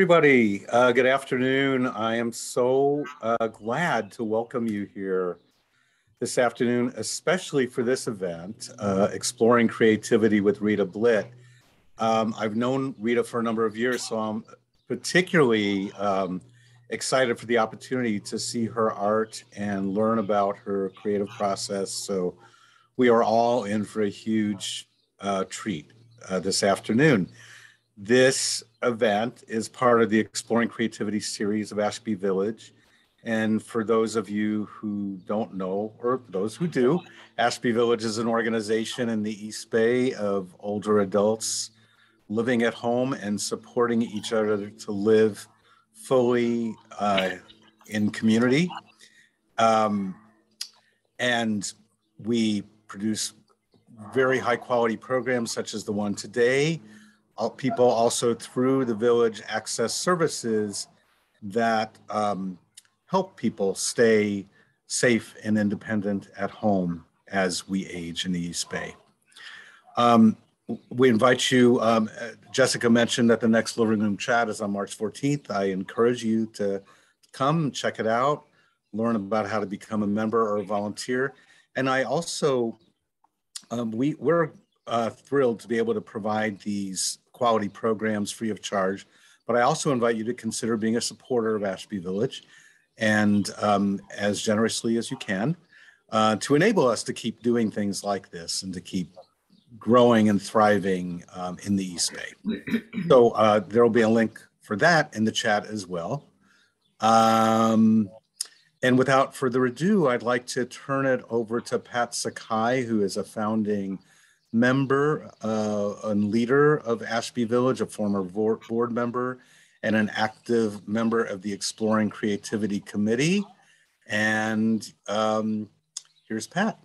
everybody. Uh, good afternoon. I am so uh, glad to welcome you here this afternoon, especially for this event, uh, Exploring Creativity with Rita Blitt. Um, I've known Rita for a number of years, so I'm particularly um, excited for the opportunity to see her art and learn about her creative process. So we are all in for a huge uh, treat uh, this afternoon. This event is part of the Exploring Creativity series of Ashby Village. And for those of you who don't know, or those who do, Ashby Village is an organization in the East Bay of older adults living at home and supporting each other to live fully uh, in community. Um, and we produce very high quality programs such as the one today people also through the village access services that um, help people stay safe and independent at home as we age in the East Bay. Um, we invite you, um, Jessica mentioned that the next living room chat is on March 14th. I encourage you to come check it out, learn about how to become a member or a volunteer. And I also, um, we, we're uh, thrilled to be able to provide these quality programs free of charge. But I also invite you to consider being a supporter of Ashby Village and um, as generously as you can uh, to enable us to keep doing things like this and to keep growing and thriving um, in the East Bay. So uh, there will be a link for that in the chat as well. Um, and without further ado, I'd like to turn it over to Pat Sakai, who is a founding member uh, and leader of Ashby Village, a former board member, and an active member of the Exploring Creativity Committee. And um, here's Pat.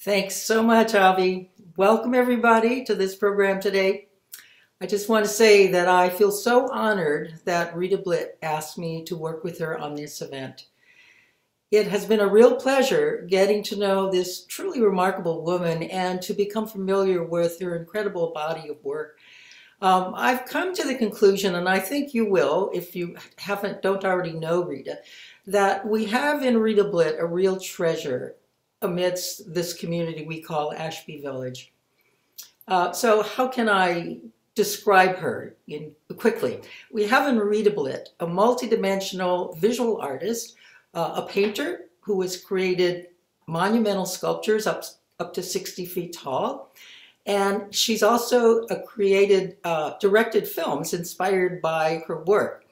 Thanks so much, Avi. Welcome everybody to this program today. I just want to say that I feel so honored that Rita Blitt asked me to work with her on this event. It has been a real pleasure getting to know this truly remarkable woman and to become familiar with her incredible body of work. Um, I've come to the conclusion, and I think you will, if you haven't, don't already know Rita, that we have in Rita Blitt a real treasure amidst this community we call Ashby Village. Uh, so how can I describe her in, quickly? We have in Rita Blitt a multidimensional visual artist, uh, a painter who has created monumental sculptures up, up to 60 feet tall. And she's also created, uh, directed films inspired by her work.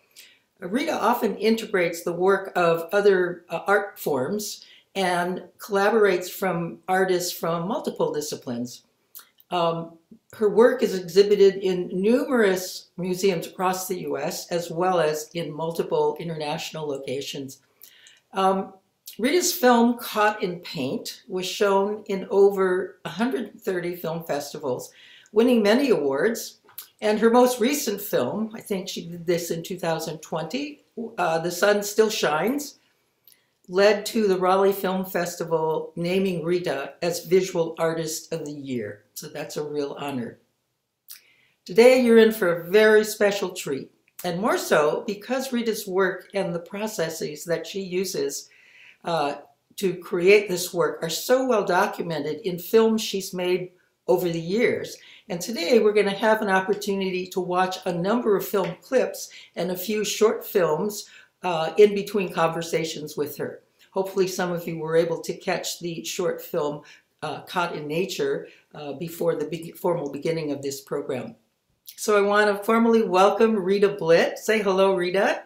Rita often integrates the work of other uh, art forms and collaborates from artists from multiple disciplines. Um, her work is exhibited in numerous museums across the US as well as in multiple international locations. Um, Rita's film Caught in Paint was shown in over 130 film festivals, winning many awards. And her most recent film, I think she did this in 2020, uh, The Sun Still Shines, led to the Raleigh Film Festival naming Rita as Visual Artist of the Year. So that's a real honor. Today you're in for a very special treat, and more so because Rita's work and the processes that she uses uh, to create this work are so well documented in films she's made over the years. And today we're going to have an opportunity to watch a number of film clips and a few short films uh, in between conversations with her. Hopefully some of you were able to catch the short film uh, Caught in Nature uh, before the be formal beginning of this program. So I want to formally welcome Rita Blitt. Say hello, Rita.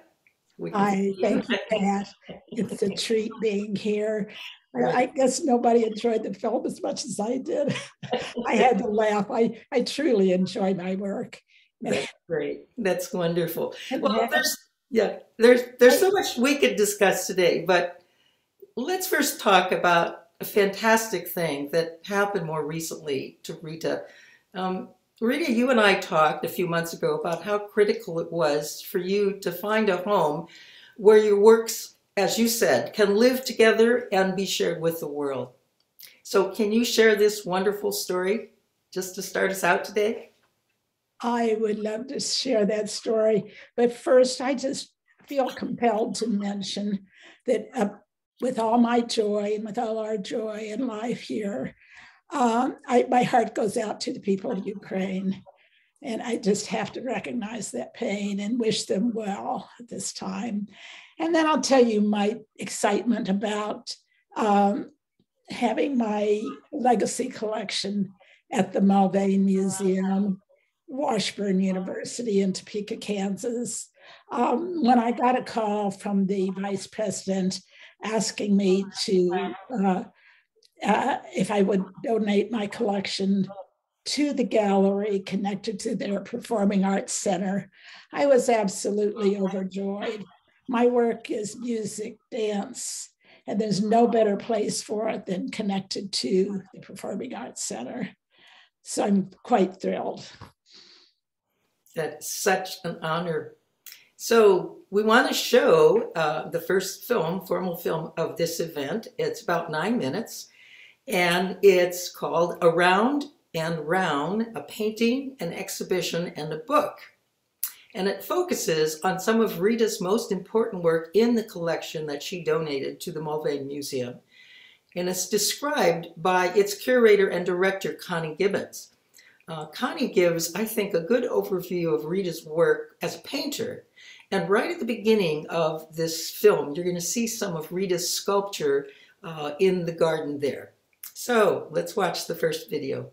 Hi, thank you, Pat. It's a treat being here. I guess nobody enjoyed the film as much as I did. I had to laugh. I, I truly enjoy my work. That's great. That's wonderful. Well, there's yeah, there's there's so much we could discuss today, but let's first talk about a fantastic thing that happened more recently to Rita. Um, Rita, you and I talked a few months ago about how critical it was for you to find a home where your works, as you said, can live together and be shared with the world. So can you share this wonderful story just to start us out today? I would love to share that story. But first, I just feel compelled to mention that uh, with all my joy and with all our joy in life here, um, I, my heart goes out to the people of Ukraine. And I just have to recognize that pain and wish them well at this time. And then I'll tell you my excitement about um, having my legacy collection at the Mulvane Museum Washburn University in Topeka, Kansas. Um, when I got a call from the vice president asking me to, uh, uh, if I would donate my collection to the gallery connected to their Performing Arts Center, I was absolutely overjoyed. My work is music, dance, and there's no better place for it than connected to the Performing Arts Center. So I'm quite thrilled. That's such an honor. So we want to show uh, the first film, formal film of this event. It's about nine minutes, and it's called Around and Round, a painting, an exhibition, and a book. And it focuses on some of Rita's most important work in the collection that she donated to the Mulvane Museum. And it's described by its curator and director, Connie Gibbons. Uh, Connie gives, I think, a good overview of Rita's work as a painter And right at the beginning of this film, you're going to see some of Rita's sculpture uh, in the garden there. So let's watch the first video.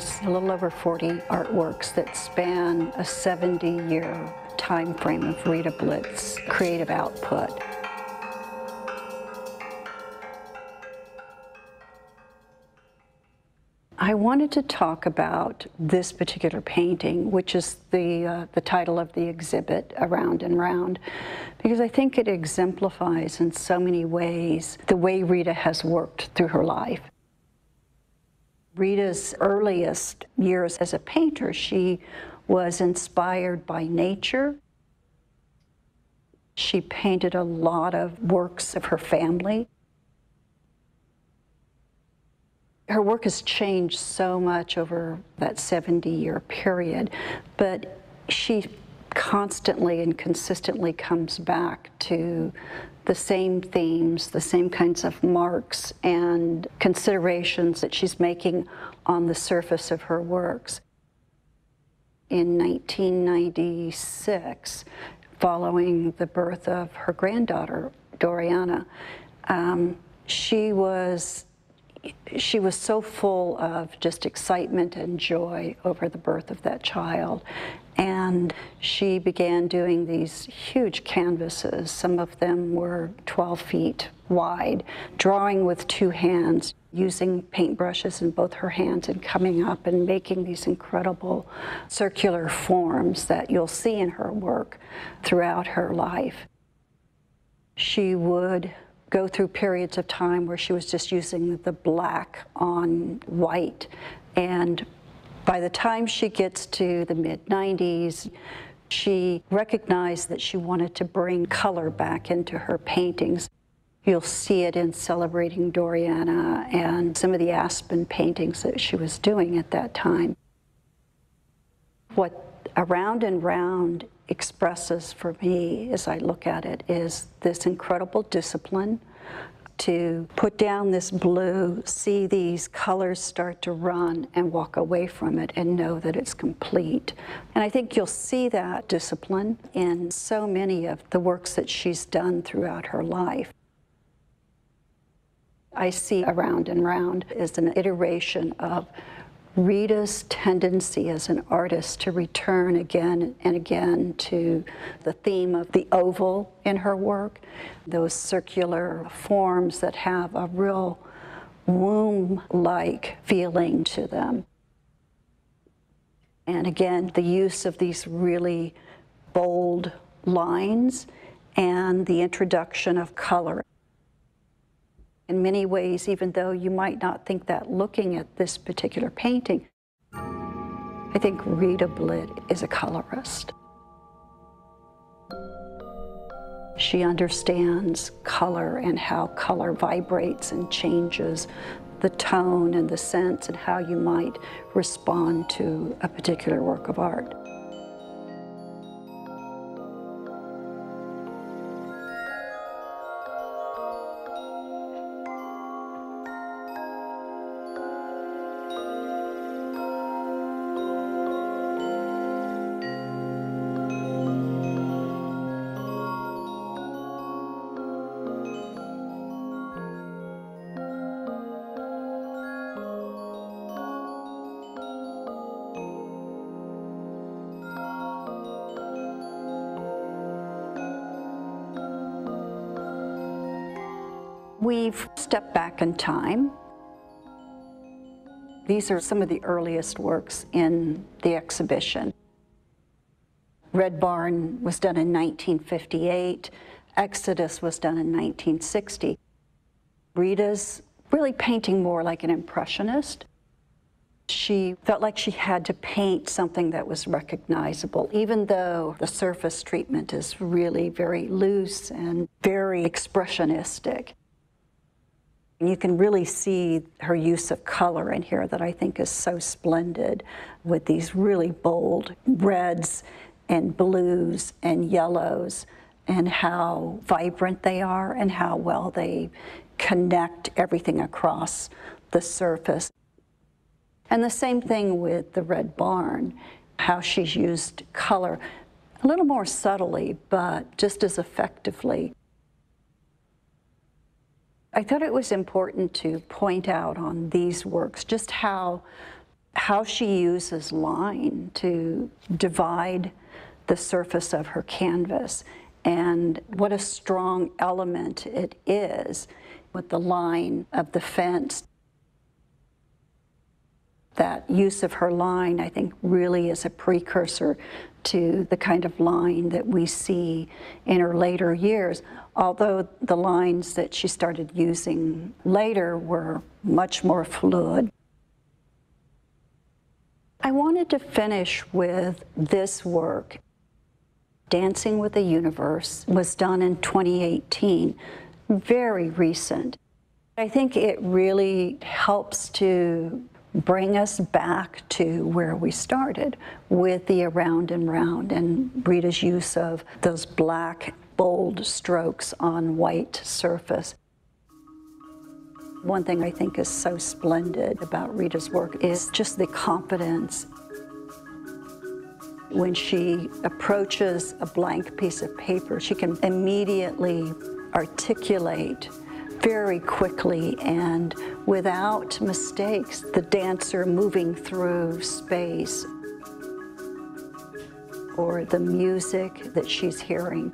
Features a little over 40 artworks that span a 70 year time frame of Rita Blitt's creative output. I wanted to talk about this particular painting, which is the, uh, the title of the exhibit, Around and Round, because I think it exemplifies in so many ways the way Rita has worked through her life. Rita's earliest years as a painter, she was inspired by nature. She painted a lot of works of her family. Her work has changed so much over that 70 year period, but she constantly and consistently comes back to the same themes, the same kinds of marks and considerations that she's making on the surface of her works. In 1996, following the birth of her granddaughter, Doriana, um, she was she was so full of just excitement and joy over the birth of that child. And she began doing these huge canvases. Some of them were 12 feet wide, drawing with two hands, using paintbrushes in both her hands and coming up and making these incredible circular forms that you'll see in her work throughout her life. She would go through periods of time where she was just using the black on white. And by the time she gets to the mid 90s, she recognized that she wanted to bring color back into her paintings. You'll see it in Celebrating Doriana and some of the Aspen paintings that she was doing at that time. What Around and Round expresses for me as I look at it is this incredible discipline to put down this blue, see these colors start to run and walk away from it and know that it's complete. And I think you'll see that discipline in so many of the works that she's done throughout her life. I see Around and Round as an iteration of Rita's tendency as an artist to return again and again to the theme of the oval in her work, those circular forms that have a real womb like feeling to them. And again, the use of these really bold lines and the introduction of color in many ways, even though you might not think that looking at this particular painting. I think Rita Blitt is a colorist. She understands color and how color vibrates and changes the tone and the sense and how you might respond to a particular work of art. We've back in time. These are some of the earliest works in the exhibition. Red Barn was done in 1958. Exodus was done in 1960. Rita's really painting more like an impressionist. She felt like she had to paint something that was recognizable, even though the surface treatment is really very loose and very expressionistic. You can really see her use of color in here that I think is so splendid with these really bold reds and blues and yellows and how vibrant they are and how well they connect everything across the surface. And the same thing with the Red Barn, how she's used color a little more subtly, but just as effectively. I thought it was important to point out on these works just how, how she uses line to divide the surface of her canvas and what a strong element it is with the line of the fence. That use of her line, I think, really is a precursor to the kind of line that we see in her later years, although the lines that she started using later were much more fluid. I wanted to finish with this work. Dancing with the Universe was done in 2018, very recent. I think it really helps to bring us back to where we started with the around and round and Rita's use of those black bold strokes on white surface. One thing I think is so splendid about Rita's work is just the confidence. When she approaches a blank piece of paper, she can immediately articulate very quickly and without mistakes the dancer moving through space or the music that she's hearing.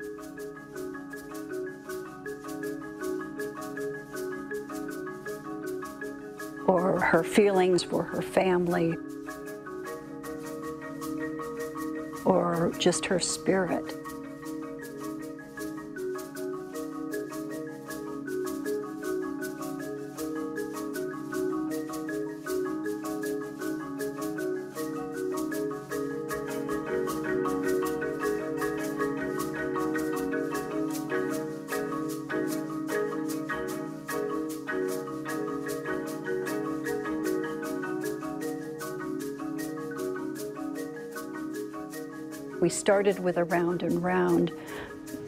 Or her feelings for her family, or just her spirit. We started with a round and round,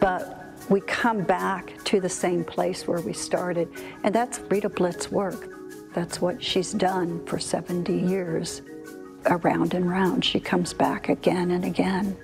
but we come back to the same place where we started. And that's Rita Blitt's work. That's what she's done for 70 years. Around and round, she comes back again and again.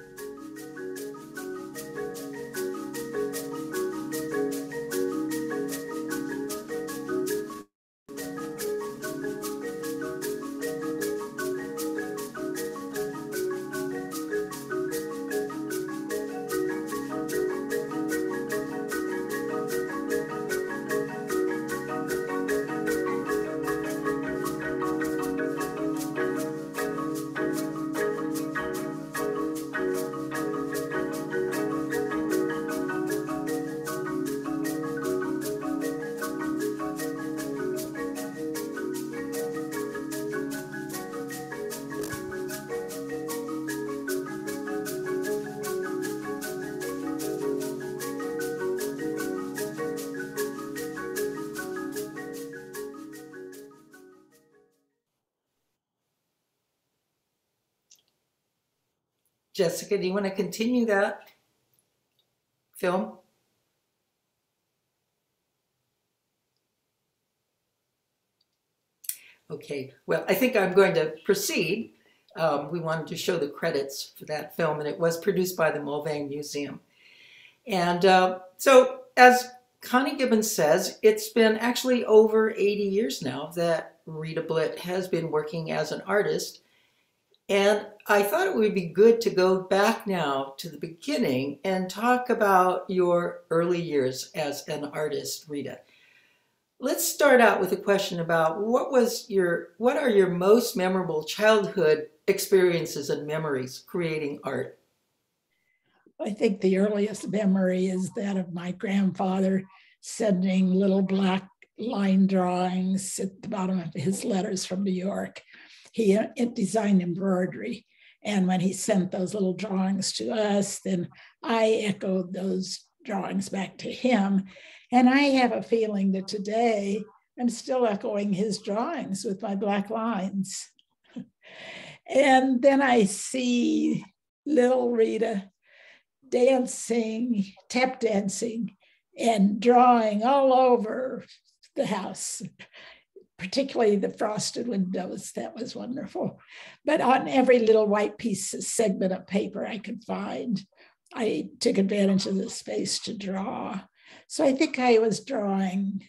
Jessica, do you want to continue that film? Okay, well, I think I'm going to proceed. Um, we wanted to show the credits for that film, and it was produced by the Mulvane Museum. And uh, so, as Connie Gibbons says, it's been actually over 80 years now that Rita Blitt has been working as an artist and I thought it would be good to go back now to the beginning and talk about your early years as an artist, Rita. let's start out with a question about what was your what are your most memorable childhood experiences and memories creating art? I think the earliest memory is that of my grandfather sending little black line drawings at the bottom of his letters from New York. He designed embroidery. And when he sent those little drawings to us, then I echoed those drawings back to him. And I have a feeling that today I'm still echoing his drawings with my black lines. and then I see little Rita dancing, tap dancing, and drawing all over the house, particularly the frosted windows. That was wonderful. But on every little white piece of segment of paper I could find, I took advantage of the space to draw. So I think I was drawing,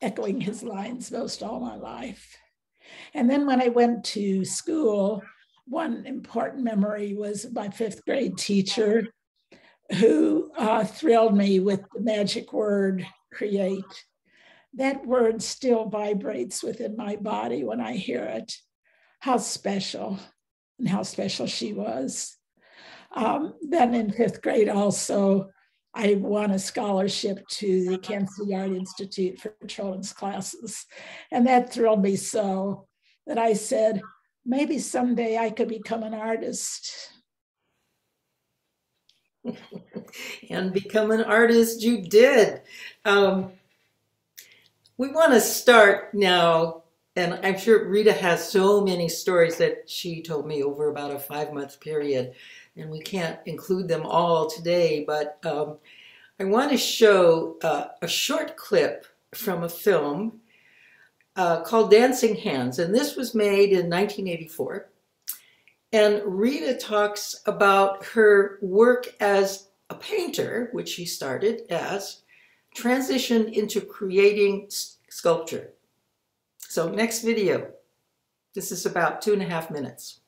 echoing his lines most all my life. And then when I went to school, one important memory was my fifth grade teacher who uh, thrilled me with the magic word create. That word still vibrates within my body when I hear it. How special and how special she was. Um, then in fifth grade, also, I won a scholarship to the Kansas Art Institute for children's classes. And that thrilled me so that I said, maybe someday I could become an artist. and become an artist you did. Um, we want to start now, and I'm sure Rita has so many stories that she told me over about a five month period and we can't include them all today, but um, I want to show uh, a short clip from a film uh, called Dancing Hands, and this was made in 1984. And Rita talks about her work as a painter, which she started as, transitioned into creating sculpture. So next video. This is about two and a half minutes.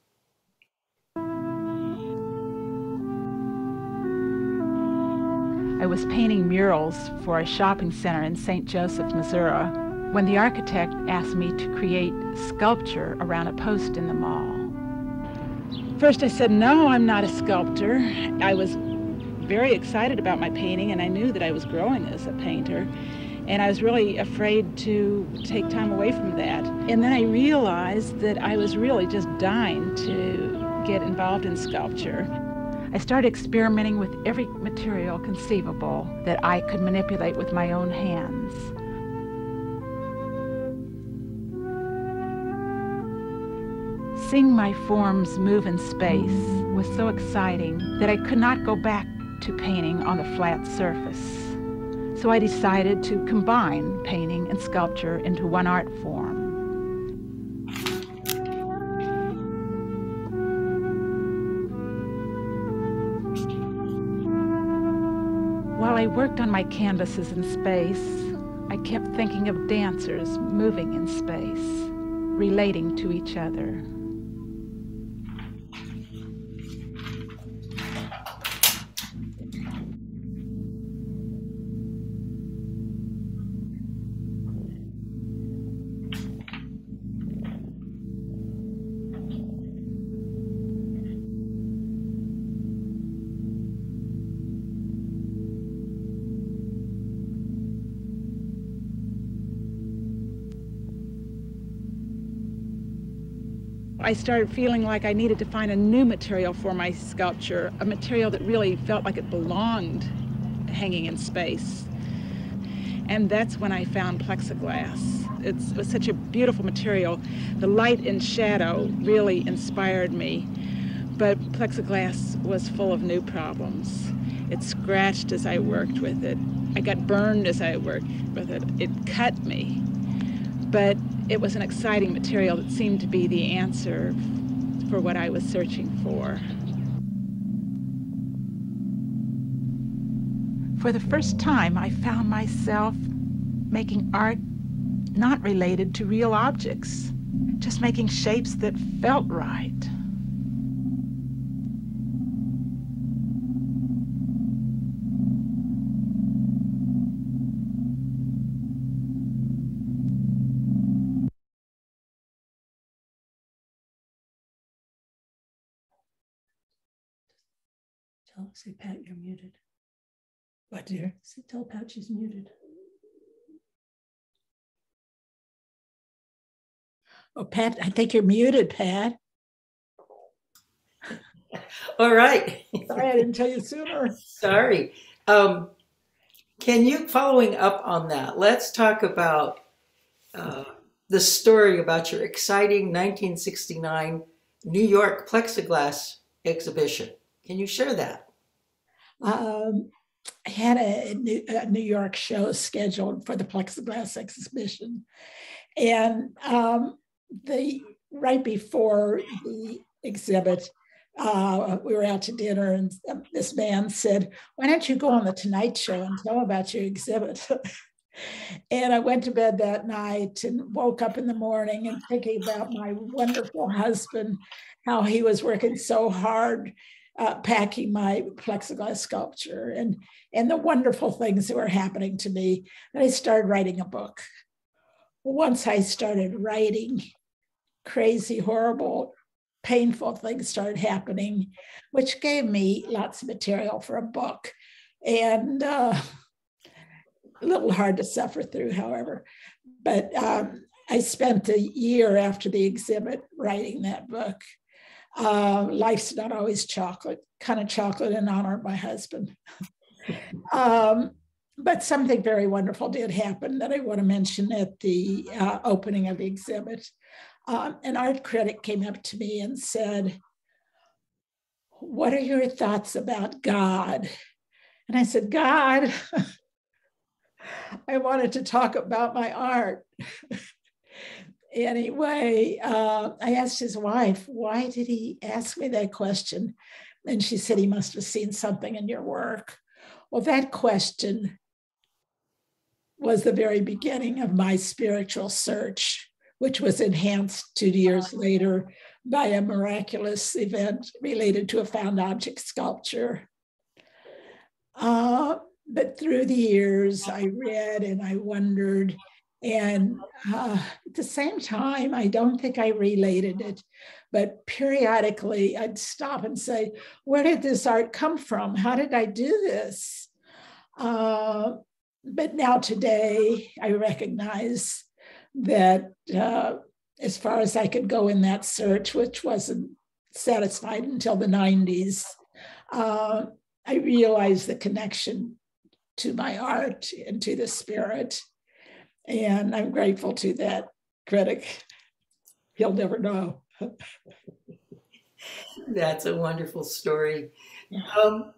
I was painting murals for a shopping center in St. Joseph, Missouri, when the architect asked me to create sculpture around a post in the mall. First, I said, No, I'm not a sculptor. I was very excited about my painting, and I knew that I was growing as a painter. And I was really afraid to take time away from that. And then I realized that I was really just dying to get involved in sculpture. I started experimenting with every material conceivable that I could manipulate with my own hands. Seeing my forms move in space was so exciting that I could not go back to painting on the flat surface. So I decided to combine painting and sculpture into one art form. While I worked on my canvases in space, I kept thinking of dancers moving in space, relating to each other. I started feeling like I needed to find a new material for my sculpture, a material that really felt like it belonged hanging in space. And that's when I found plexiglass. It's, it was such a beautiful material. The light and shadow really inspired me, but plexiglass was full of new problems. It scratched as I worked with it. I got burned as I worked with it. It cut me. But it was an exciting material that seemed to be the answer for what I was searching for. For the first time, I found myself making art not related to real objects, just making shapes that felt right. Tell, say, Pat, you're muted. What, dear? Say, tell Pat she's muted. Oh, Pat, I think you're muted, Pat. All right. Sorry, I didn't tell you sooner. Sorry. Um, can you, following up on that, let's talk about uh, the story about your exciting 1969 New York plexiglass exhibition. Can you share that? Um, had a New, a New, York show scheduled for the plexiglass exhibition, and um, the right before the exhibit, uh, we were out to dinner, and this man said, "Why don't you go on the Tonight Show and tell about your exhibit?" and I went to bed that night and woke up in the morning and thinking about my wonderful husband, how he was working so hard uh, packing my plexiglass sculpture and and the wonderful things that were happening to me. And I started writing a book. Once I started writing, crazy, horrible, painful things started happening, which gave me lots of material for a book. And uh, a little hard to suffer through, however. But um, I spent a year after the exhibit writing that book. Uh, life's not always chocolate, kind of chocolate in honor of my husband. um, but something very wonderful did happen that I want to mention at the uh, opening of the exhibit. Um, an art critic came up to me and said, What are your thoughts about God? And I said, God, I wanted to talk about my art. anyway, uh, I asked his wife, why did he ask me that question? And she said, he must have seen something in your work. Well, that question was the very beginning of my spiritual search, which was enhanced two years later by a miraculous event related to a found object sculpture. Uh, but through the years, I read and I wondered. And uh, at the same time, I don't think I related it, but periodically I'd stop and say, Where did this art come from? How did I do this? Uh, but now, today, I recognize that uh, as far as I could go in that search, which wasn't satisfied until the 90s, uh, I realized the connection to my art and to the spirit. And I'm grateful to that critic. He'll never know. That's a wonderful story. Um,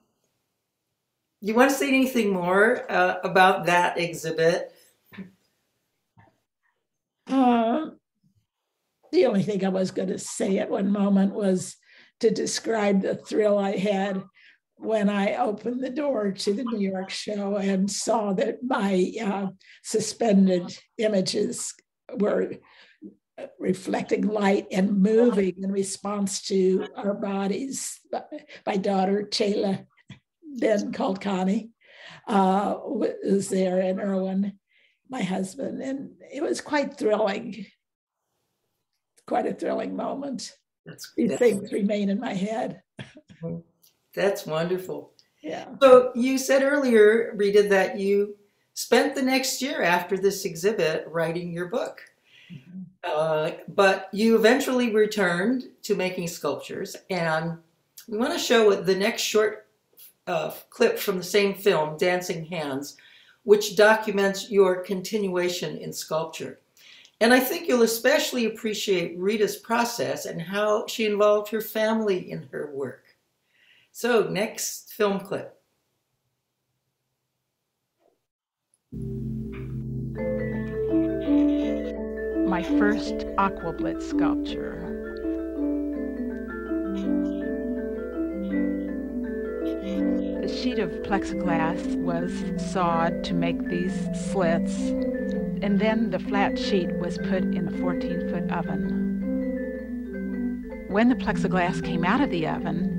you want to say anything more uh, about that exhibit? Um, the only thing I was going to say at one moment was to describe the thrill I had when I opened the door to the New York show and saw that my uh, suspended images were reflecting light and moving in response to our bodies. My daughter, Taylor, then called Connie, uh, was there, and Erwin, my husband. And it was quite thrilling, quite a thrilling moment. That's, These that's things remain in my head. That's wonderful. Yeah. So you said earlier, Rita, that you spent the next year after this exhibit writing your book. Mm-hmm. Uh, but you eventually returned to making sculptures, and we want to show the next short uh, clip from the same film, Dancing Hands, which documents your continuation in sculpture. And I think you'll especially appreciate Rita's process and how she involved her family in her work. So next film clip. My first aquablit sculpture. The sheet of plexiglass was sawed to make these slits, and then the flat sheet was put in a 14 foot oven. When the plexiglass came out of the oven,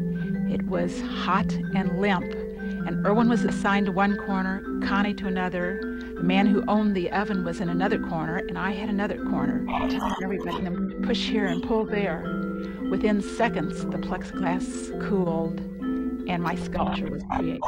was hot and limp, and Erwin was assigned to one corner, Connie to another. The man who owned the oven was in another corner, and I had another corner, telling everybody to push here and pull there. Within seconds, the plexiglass cooled, and my sculpture was created.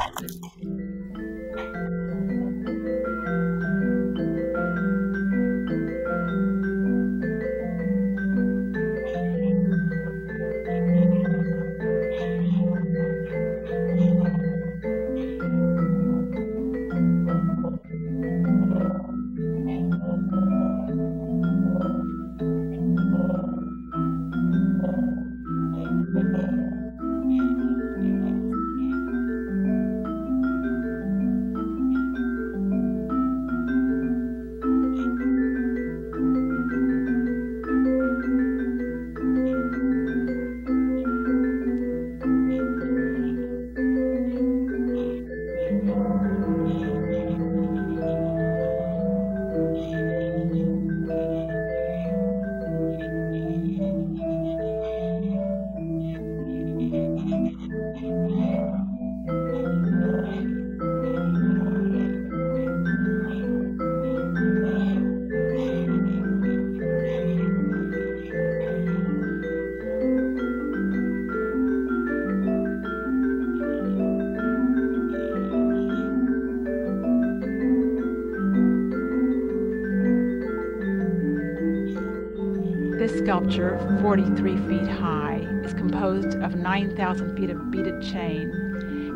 Sculpture, 43 feet high, is composed of 9,000 feet of beaded chain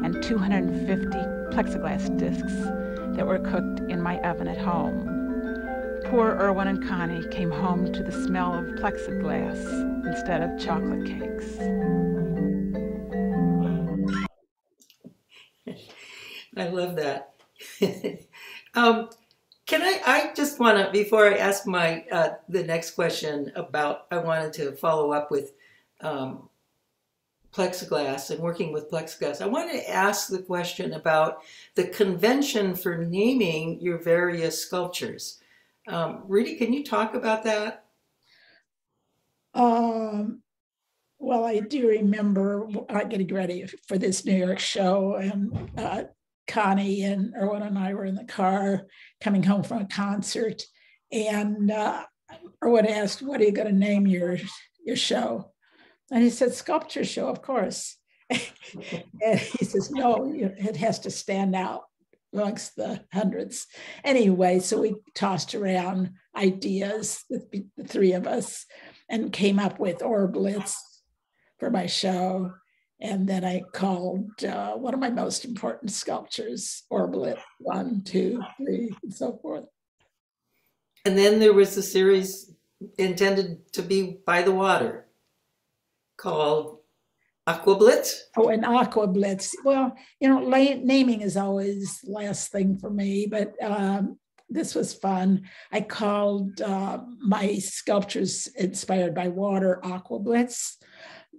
and 250 plexiglass discs that were cooked in my oven at home. Poor Erwin and Connie came home to the smell of plexiglass instead of chocolate cakes. I love that. um, can I? I just want to before I ask my uh, the next question about. I wanted to follow up with um, plexiglass and working with plexiglass. I wanted to ask the question about the convention for naming your various sculptures. Um, Rita, can you talk about that? Um, well, I do remember uh, getting ready for this New York show, and uh, Connie and Erwin and I were in the car coming home from a concert, and uh, Erwin asked, "What are you going to name your your show?" And he said, "Sculpture show, of course." and he says, "No, it has to stand out amongst the hundreds." Anyway, so we tossed around ideas, the, the three of us, and came up with Orblitz for my show and then I called uh, one of my most important sculptures, Orblit, one, two, three, and so forth. And then there was the series intended to be by the water called Aquablitz. Oh, and Aquablitz. Well, you know, naming is always last thing for me, but um, this was fun. I called uh, my sculptures inspired by water Aquablitz.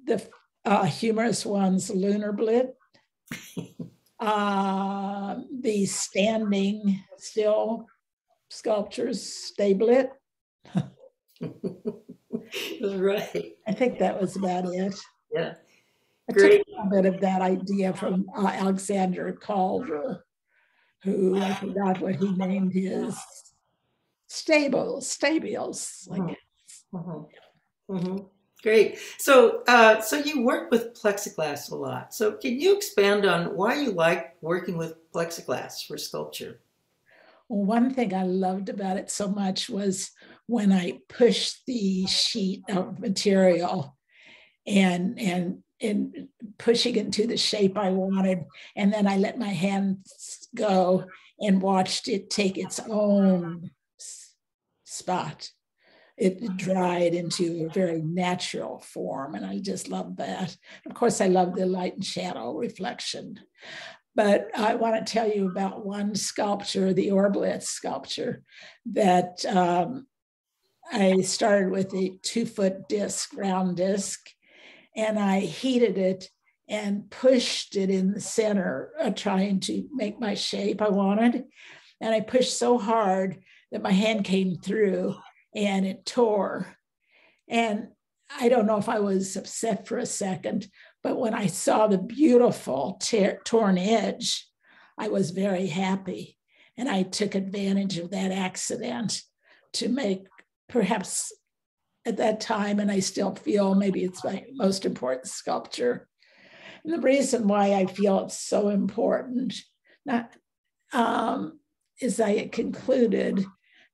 The uh, humorous ones, Lunar Blit, uh, the standing still sculptures, Stablit. right. I think that was about it. Yeah. I Great. took a bit of that idea from uh, Alexander Calder, who I forgot what he named his stable stabiles. Like, mm-hmm. Mm-hmm. Great. So, uh, so you work with plexiglass a lot. So, can you expand on why you like working with plexiglass for sculpture? Well, one thing I loved about it so much was when I pushed the sheet of material and and and pushing it to the shape I wanted, and then I let my hands go and watched it take its own spot it dried into a very natural form. And I just love that. Of course, I love the light and shadow reflection. But I want to tell you about one sculpture, the Orblitz sculpture, that um, I started with a two foot disc, round disc, and I heated it and pushed it in the center, uh, trying to make my shape I wanted. And I pushed so hard that my hand came through and it tore. And I don't know if I was upset for a second, but when I saw the beautiful tear, torn edge, I was very happy. And I took advantage of that accident to make perhaps at that time, and I still feel maybe it's my most important sculpture. And the reason why I feel it's so important not, um, is I concluded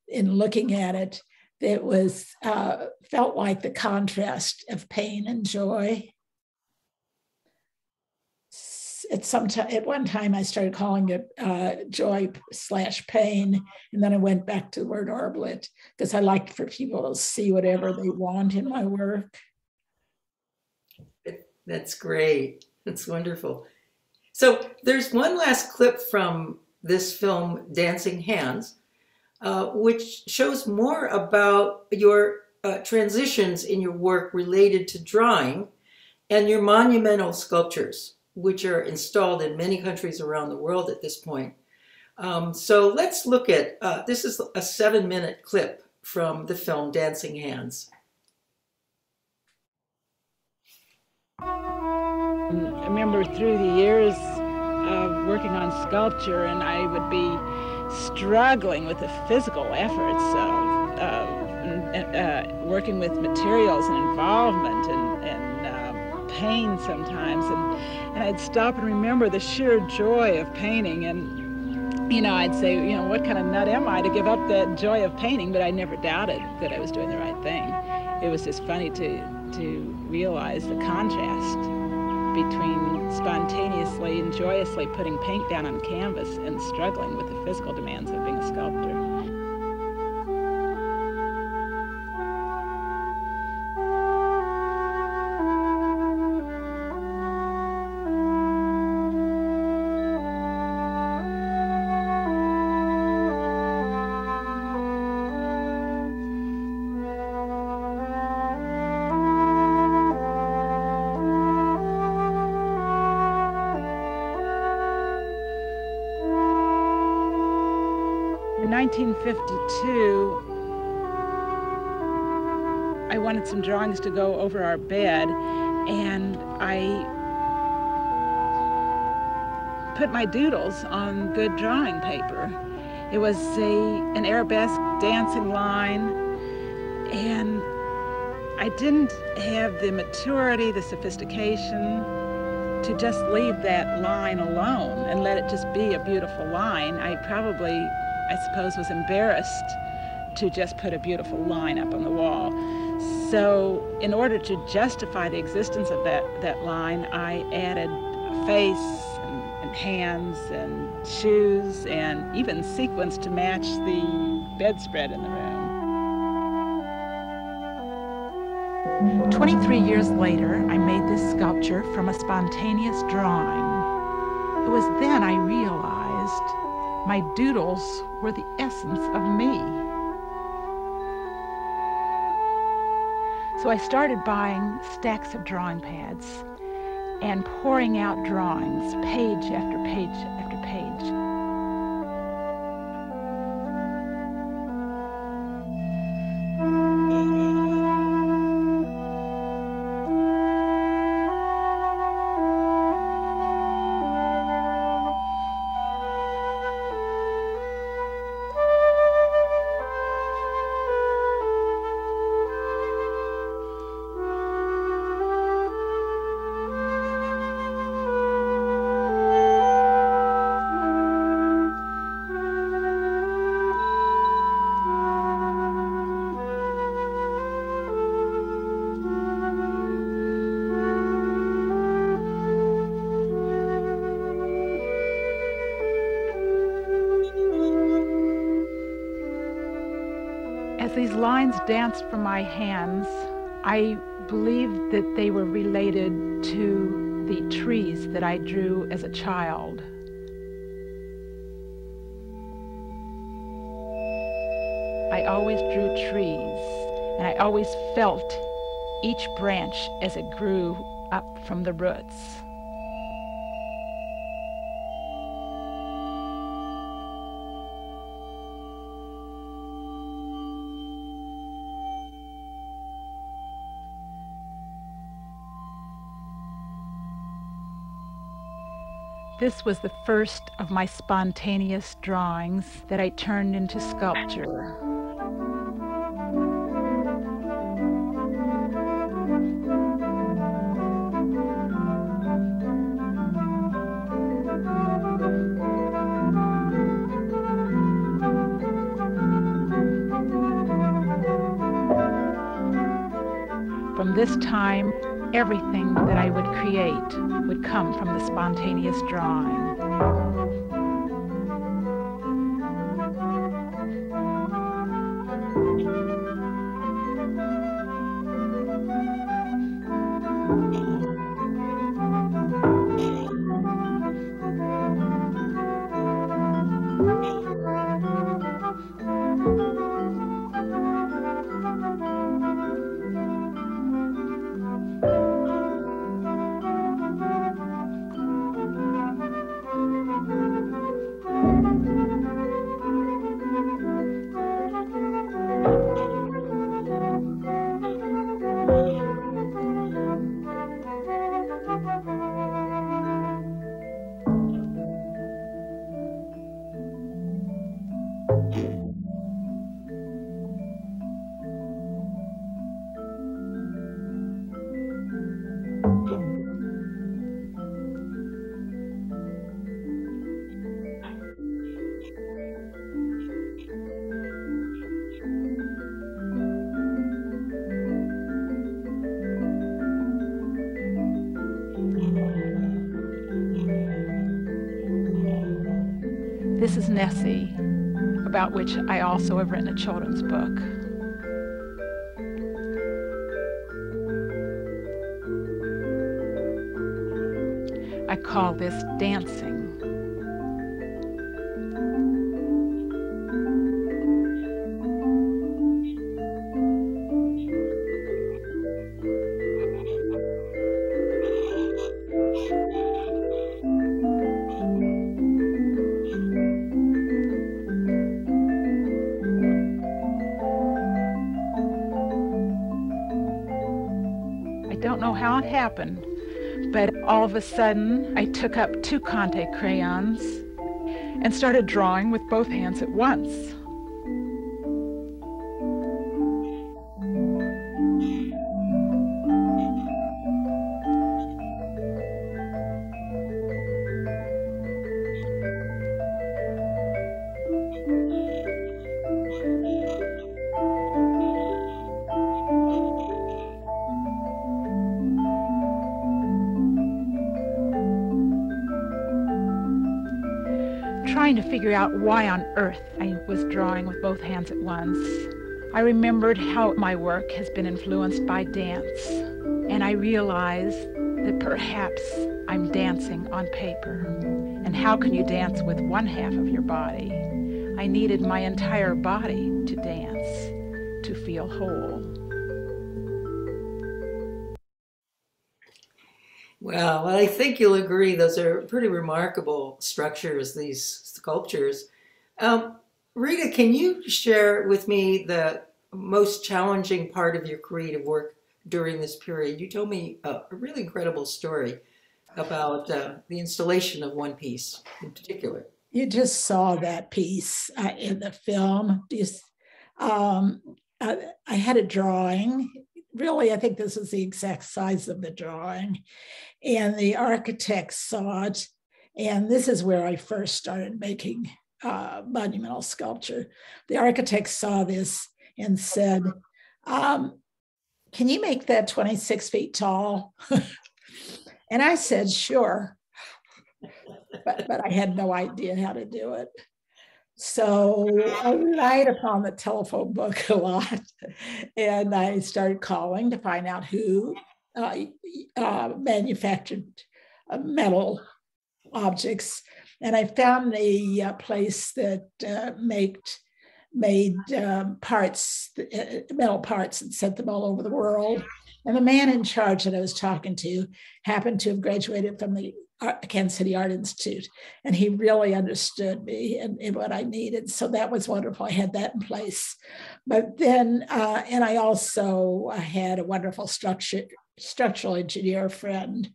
in looking at it that was uh, felt like the contrast of pain and joy. At some time, at one time, I started calling it uh, joy slash pain, and then I went back to the word orblet because I like for people to see whatever they want in my work. That's great. That's wonderful. So there's one last clip from this film, Dancing Hands, uh, which shows more about your uh, transitions in your work related to drawing and your monumental sculptures, which are installed in many countries around the world at this point. Um, so let's look at uh, this is a seven minute clip from the film Dancing Hands. I remember through the years of working on sculpture, and I would be struggling with the physical efforts of, of uh, working with materials and involvement and, and uh, pain sometimes. And, and I'd stop and remember the sheer joy of painting. And, you know, I'd say, you know, what kind of nut am I to give up that joy of painting? But I never doubted that I was doing the right thing. It was just funny to, to realize the contrast between spontaneously and joyously putting paint down on canvas and struggling with the physical demands of being a sculptor. 1952, I wanted some drawings to go over our bed, and I put my doodles on good drawing paper. It was a, an arabesque dancing line, and I didn't have the maturity, the sophistication to just leave that line alone and let it just be a beautiful line. I probably I suppose, was embarrassed to just put a beautiful line up on the wall. So, in order to justify the existence of that, that line, I added a face and, and hands and shoes and even sequins to match the bedspread in the room. 23 years later, I made this sculpture from a spontaneous drawing. It was then I realized my doodles were the essence of me. So I started buying stacks of drawing pads and pouring out drawings, page after page after page. Lines danced from my hands, I believed that they were related to the trees that I drew as a child. I always drew trees, and I always felt each branch as it grew up from the roots. This was the first of my spontaneous drawings that I turned into sculpture. From this time, everything that I would create would come from the spontaneous drawing. Also have written a children's book. I call this dancing. But all of a sudden I took up two Conte crayons and started drawing with both hands at once. Figure out why on earth I was drawing with both hands at once. I remembered how my work has been influenced by dance, and I realized that perhaps I'm dancing on paper. And how can you dance with one half of your body? I needed my entire body to dance, to feel whole. Well, I think you'll agree those are pretty remarkable structures, these sculptures. Um, Rita, can you share with me the most challenging part of your creative work during this period? You told me a, a really incredible story about uh, the installation of one piece in particular. You just saw that piece uh, in the film. Um, I, I had a drawing really, I think this is the exact size of the drawing. And the architect saw it. And this is where I first started making uh, monumental sculpture. The architect saw this and said, um, Can you make that 26 feet tall? and I said, Sure. But, but I had no idea how to do it. So I relied upon the telephone book a lot. And I started calling to find out who uh, uh, manufactured metal objects. And I found a uh, place that uh, made, made um, parts, uh, metal parts, and sent them all over the world. And the man in charge that I was talking to happened to have graduated from the Kansas City Art Institute, and he really understood me and, and, what I needed. So that was wonderful. I had that in place. But then, uh, and I also had a wonderful structure, structural engineer friend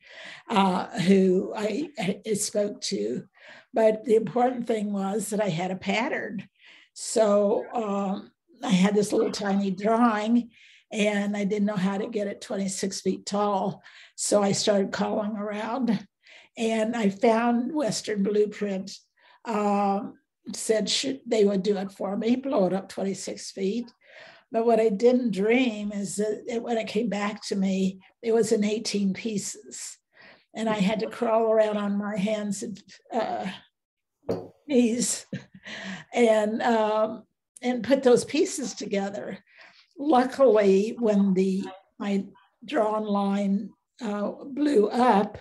uh, who I, I spoke to. But the important thing was that I had a pattern. So um, I had this little tiny drawing and I didn't know how to get it 26 feet tall. So I started calling around and I found Western Blueprint um, said should, they would do it for me, blow it up 26 feet. But what I didn't dream is that it, when it came back to me, it was in 18 pieces. And I had to crawl around on my hands and uh, knees and, um, and put those pieces together. Luckily, when the my drawn line uh, blew up,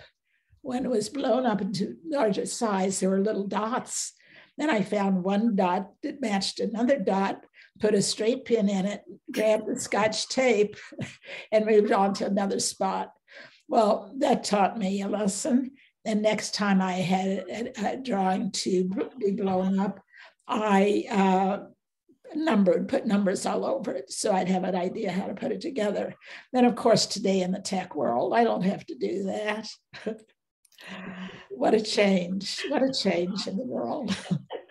when it was blown up into larger size, there were little dots. Then I found one dot that matched another dot, put a straight pin in it, grabbed the scotch tape, and moved on to another spot. Well, that taught me a lesson. And next time I had a, a drawing to be blown up, I uh, numbered, put numbers all over it so I'd have an idea how to put it together. Then, of course, today in the tech world, I don't have to do that. what a change. What a change in the world.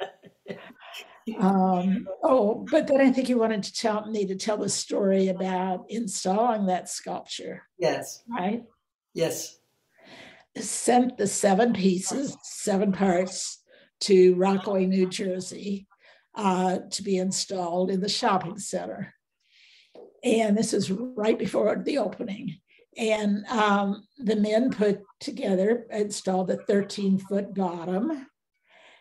um, oh, but then I think you wanted to tell me to tell the story about installing that sculpture. Yes. Right? Yes. Sent the seven pieces, seven parts to Rockaway, New Jersey uh, to be installed in the shopping center. And this is right before the opening. And um, the men put together, installed a 13 foot bottom.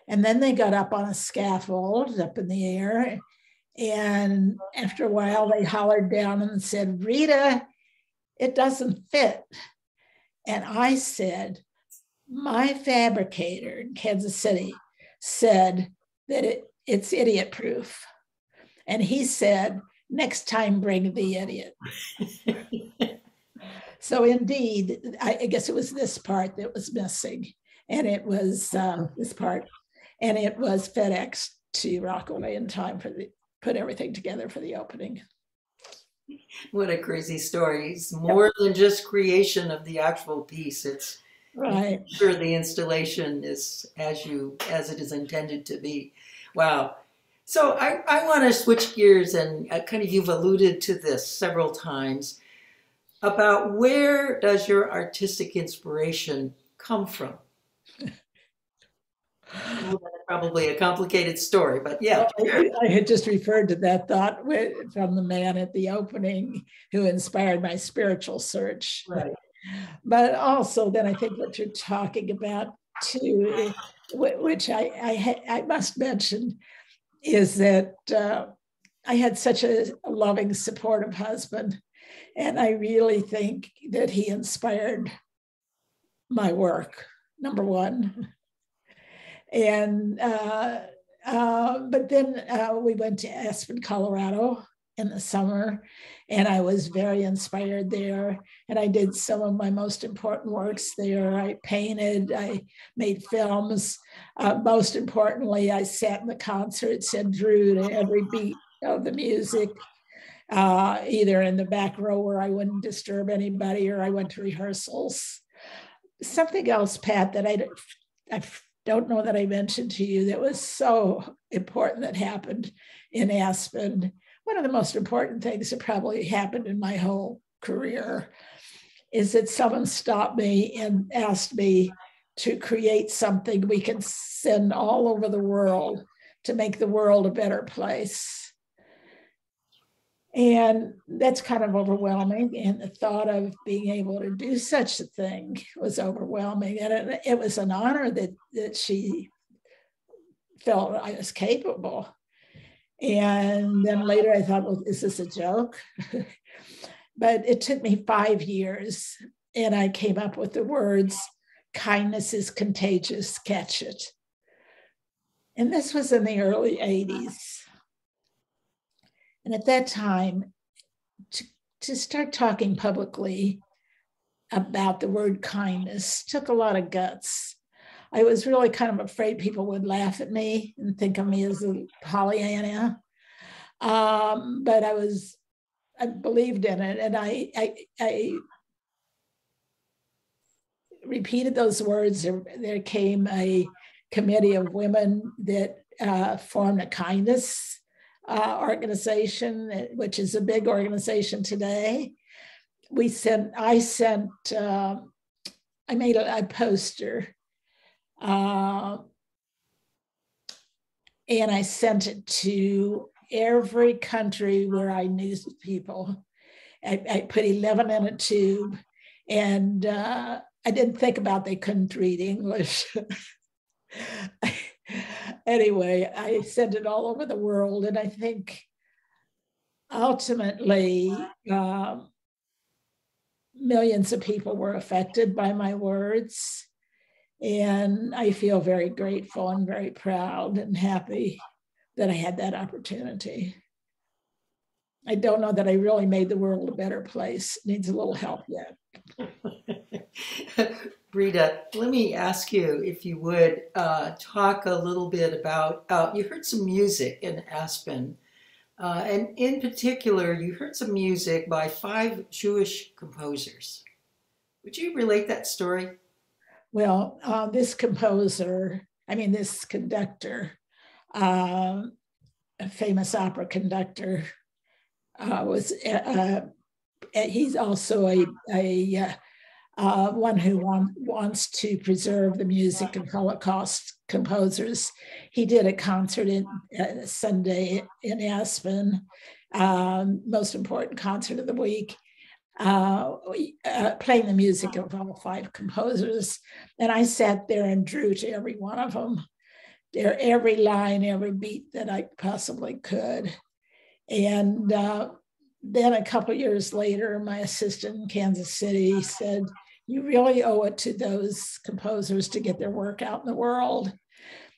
And then they got up on a scaffold up in the air. And after a while, they hollered down and said, Rita, it doesn't fit. And I said, my fabricator in Kansas City said that it, it's idiot proof. And he said, next time, bring the idiot. So indeed, I, I, guess it was this part that was missing, and it was um, this part, and it was FedEx to Rockaway in time for the put everything together for the opening. What a crazy story! It's more than just creation of the actual piece. It's right. Sure, the installation is as you as it is intended to be. Wow. So I, I want to switch gears and uh, kind of you've alluded to this several times about where does your artistic inspiration come from? probably a complicated story, but yeah. I had just referred to that thought from the man at the opening who inspired my spiritual search. Right. But also, then I think what you're talking about too, which I I, I must mention, is that uh, I had such a loving, supportive husband and I really think that he inspired my work, number one. And, uh, uh, but then uh, we went to Aspen, Colorado in the summer, and I was very inspired there. And I did some of my most important works there. I painted, I made films. Uh, most importantly, I sat in the concerts and drew to every beat of the music uh, either in the back row where I wouldn't disturb anybody or I went to rehearsals. Something else, Pat, that I, I don't know that I mentioned to you that was so important that happened in Aspen. One of the most important things that probably happened in my whole career is that someone stopped me and asked me to create something we can send all over the world to make the world a better place. And that's kind of overwhelming. And the thought of being able to do such a thing was overwhelming. And it, it was an honor that, that she felt I was capable. And then later I thought, well, is this a joke? but it took me five years. And I came up with the words kindness is contagious, catch it. And this was in the early 80s. And at that time, to, to start talking publicly about the word kindness took a lot of guts. I was really kind of afraid people would laugh at me and think of me as a Pollyanna. Um, but I was, I believed in it, and I, I, I repeated those words. There, there, came a committee of women that uh, formed a kindness uh, organization, which is a big organization today. We sent, I sent, uh, I made a, a poster uh, and I sent it to every country where I knew people. I, I put 11 in a tube, and uh, I didn't think about they couldn't read English. anyway, I sent it all over the world, and I think ultimately um, millions of people were affected by my words. And I feel very grateful and very proud and happy that I had that opportunity. I don't know that I really made the world a better place. It needs a little help yet. Rita, let me ask you if you would uh, talk a little bit about. Uh, you heard some music in Aspen, uh, and in particular, you heard some music by five Jewish composers. Would you relate that story? Well, uh, this composer, I mean, this conductor, uh, a famous opera conductor, uh, was uh, he's also a, a uh, one who want, wants to preserve the music of Holocaust composers. He did a concert in uh, Sunday in Aspen, um, most important concert of the week, uh, uh, playing the music of all five composers. And I sat there and drew to every one of them, their every line, every beat that I possibly could. And uh, then a couple years later, my assistant in Kansas City said, you really owe it to those composers to get their work out in the world.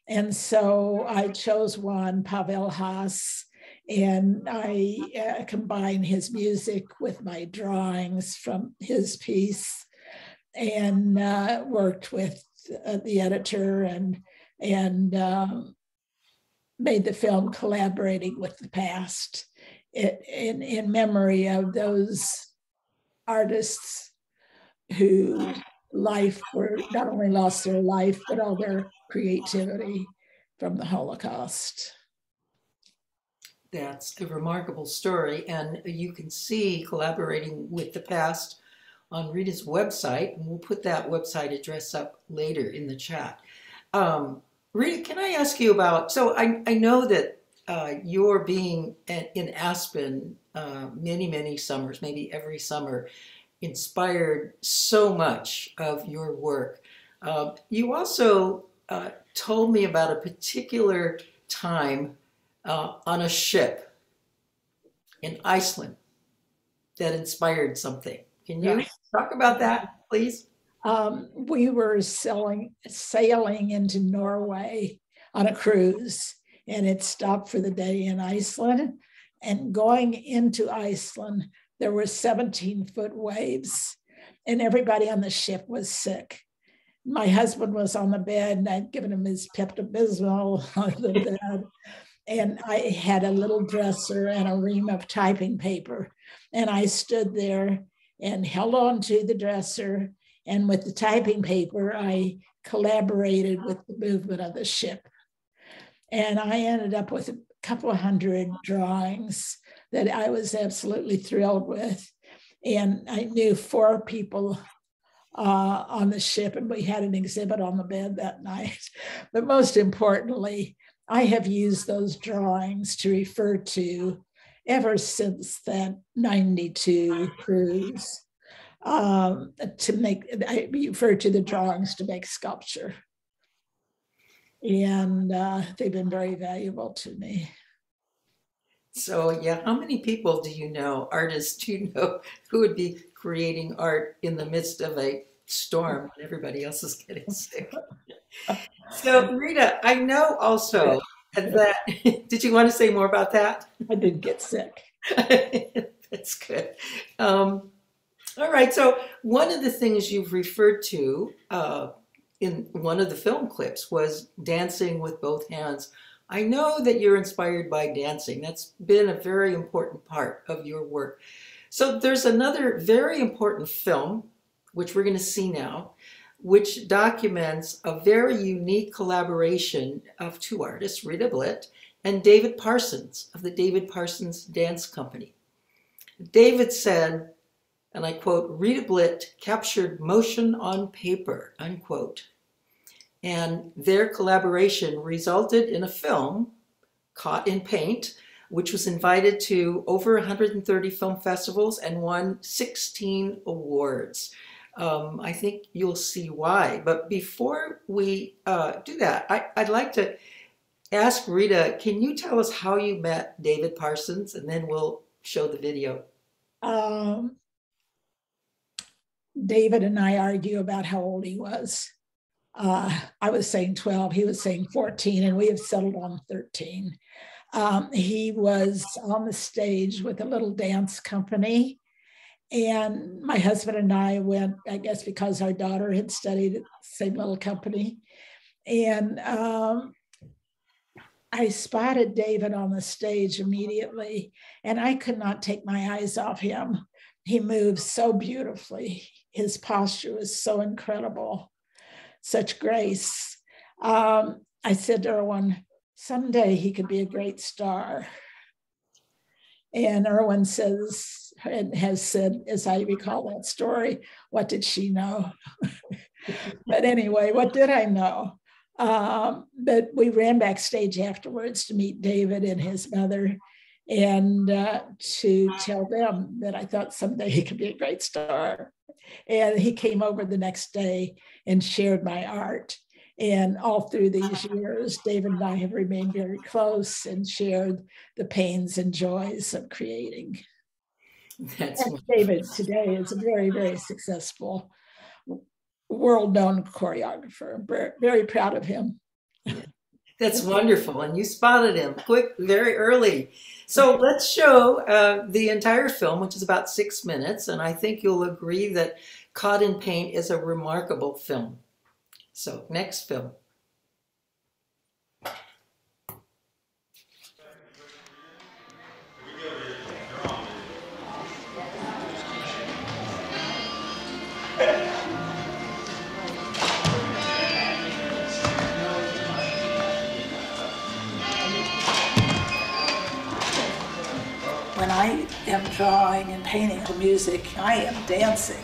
And so I chose one, Pavel Haas, and I uh, combined his music with my drawings from his piece and uh, worked with uh, the editor and, and um, made the film collaborating with the past it, in, in memory of those artists who life were not only lost their life, but all their creativity from the Holocaust. That's a remarkable story, and you can see collaborating with the past on Rita's website, and we'll put that website address up later in the chat. Um, Rita, can I ask you about? So I, I know that uh, you're being in Aspen uh, many, many summers, maybe every summer, inspired so much of your work. Uh, you also uh, told me about a particular time uh, on a ship in Iceland that inspired something. Can you yes. talk about that, please? Um, we were selling, sailing into Norway on a cruise, and it stopped for the day in Iceland. And going into Iceland, there were 17 foot waves, and everybody on the ship was sick. My husband was on the bed, and I'd given him his Pepto Bismol on the bed. And I had a little dresser and a ream of typing paper. And I stood there and held on to the dresser. And with the typing paper, I collaborated with the movement of the ship. And I ended up with a couple hundred drawings that I was absolutely thrilled with. And I knew four people uh, on the ship, and we had an exhibit on the bed that night. But most importantly, I have used those drawings to refer to ever since that 92 cruise um, to make, I refer to the drawings to make sculpture. And uh, they've been very valuable to me. So yeah, how many people do you know, artists do you know, who would be creating art in the midst of a storm when everybody else is getting sick? so Rita, I know also that, did you want to say more about that? I did get sick. That's good. Um, all right, so one of the things you've referred to uh, in one of the film clips was dancing with both hands I know that you're inspired by dancing. That's been a very important part of your work. So there's another very important film, which we're going to see now, which documents a very unique collaboration of two artists, Rita Blitt and David Parsons of the David Parsons Dance Company. David said, and I quote, Rita Blitt captured motion on paper, unquote. And their collaboration resulted in a film, Caught in Paint, which was invited to over 130 film festivals and won 16 awards. Um, I think you'll see why. But before we uh, do that, I, would like to ask Rita, can you tell us how you met David Parsons? And then we'll show the video. Um, David and I argue about how old he was. Uh, I was saying 12, he was saying 14, and we have settled on 13. Um, he was on the stage with a little dance company and my husband and I went, I guess, because our daughter had studied at the same little company. And um, I spotted David on the stage immediately, and I could not take my eyes off him. He moves so beautifully. His posture was so incredible, such grace. Um, I said to Irwin, someday he could be a great star. And Irwin says, and has said, as I recall that story, what did she know? but anyway, what did I know? Um, but we ran backstage afterwards to meet David and his mother and uh, to tell them that I thought someday he could be a great star. And he came over the next day and shared my art. And all through these years, David and I have remained very close and shared the pains and joys of creating. That's and David today is a very, very successful, world-known choreographer. Very, very proud of him. That's wonderful, and you spotted him quick, very early. So let's show uh, the entire film, which is about six minutes, and I think you'll agree that Caught in Paint is a remarkable film. So next film. Am drawing and painting the music, I am dancing.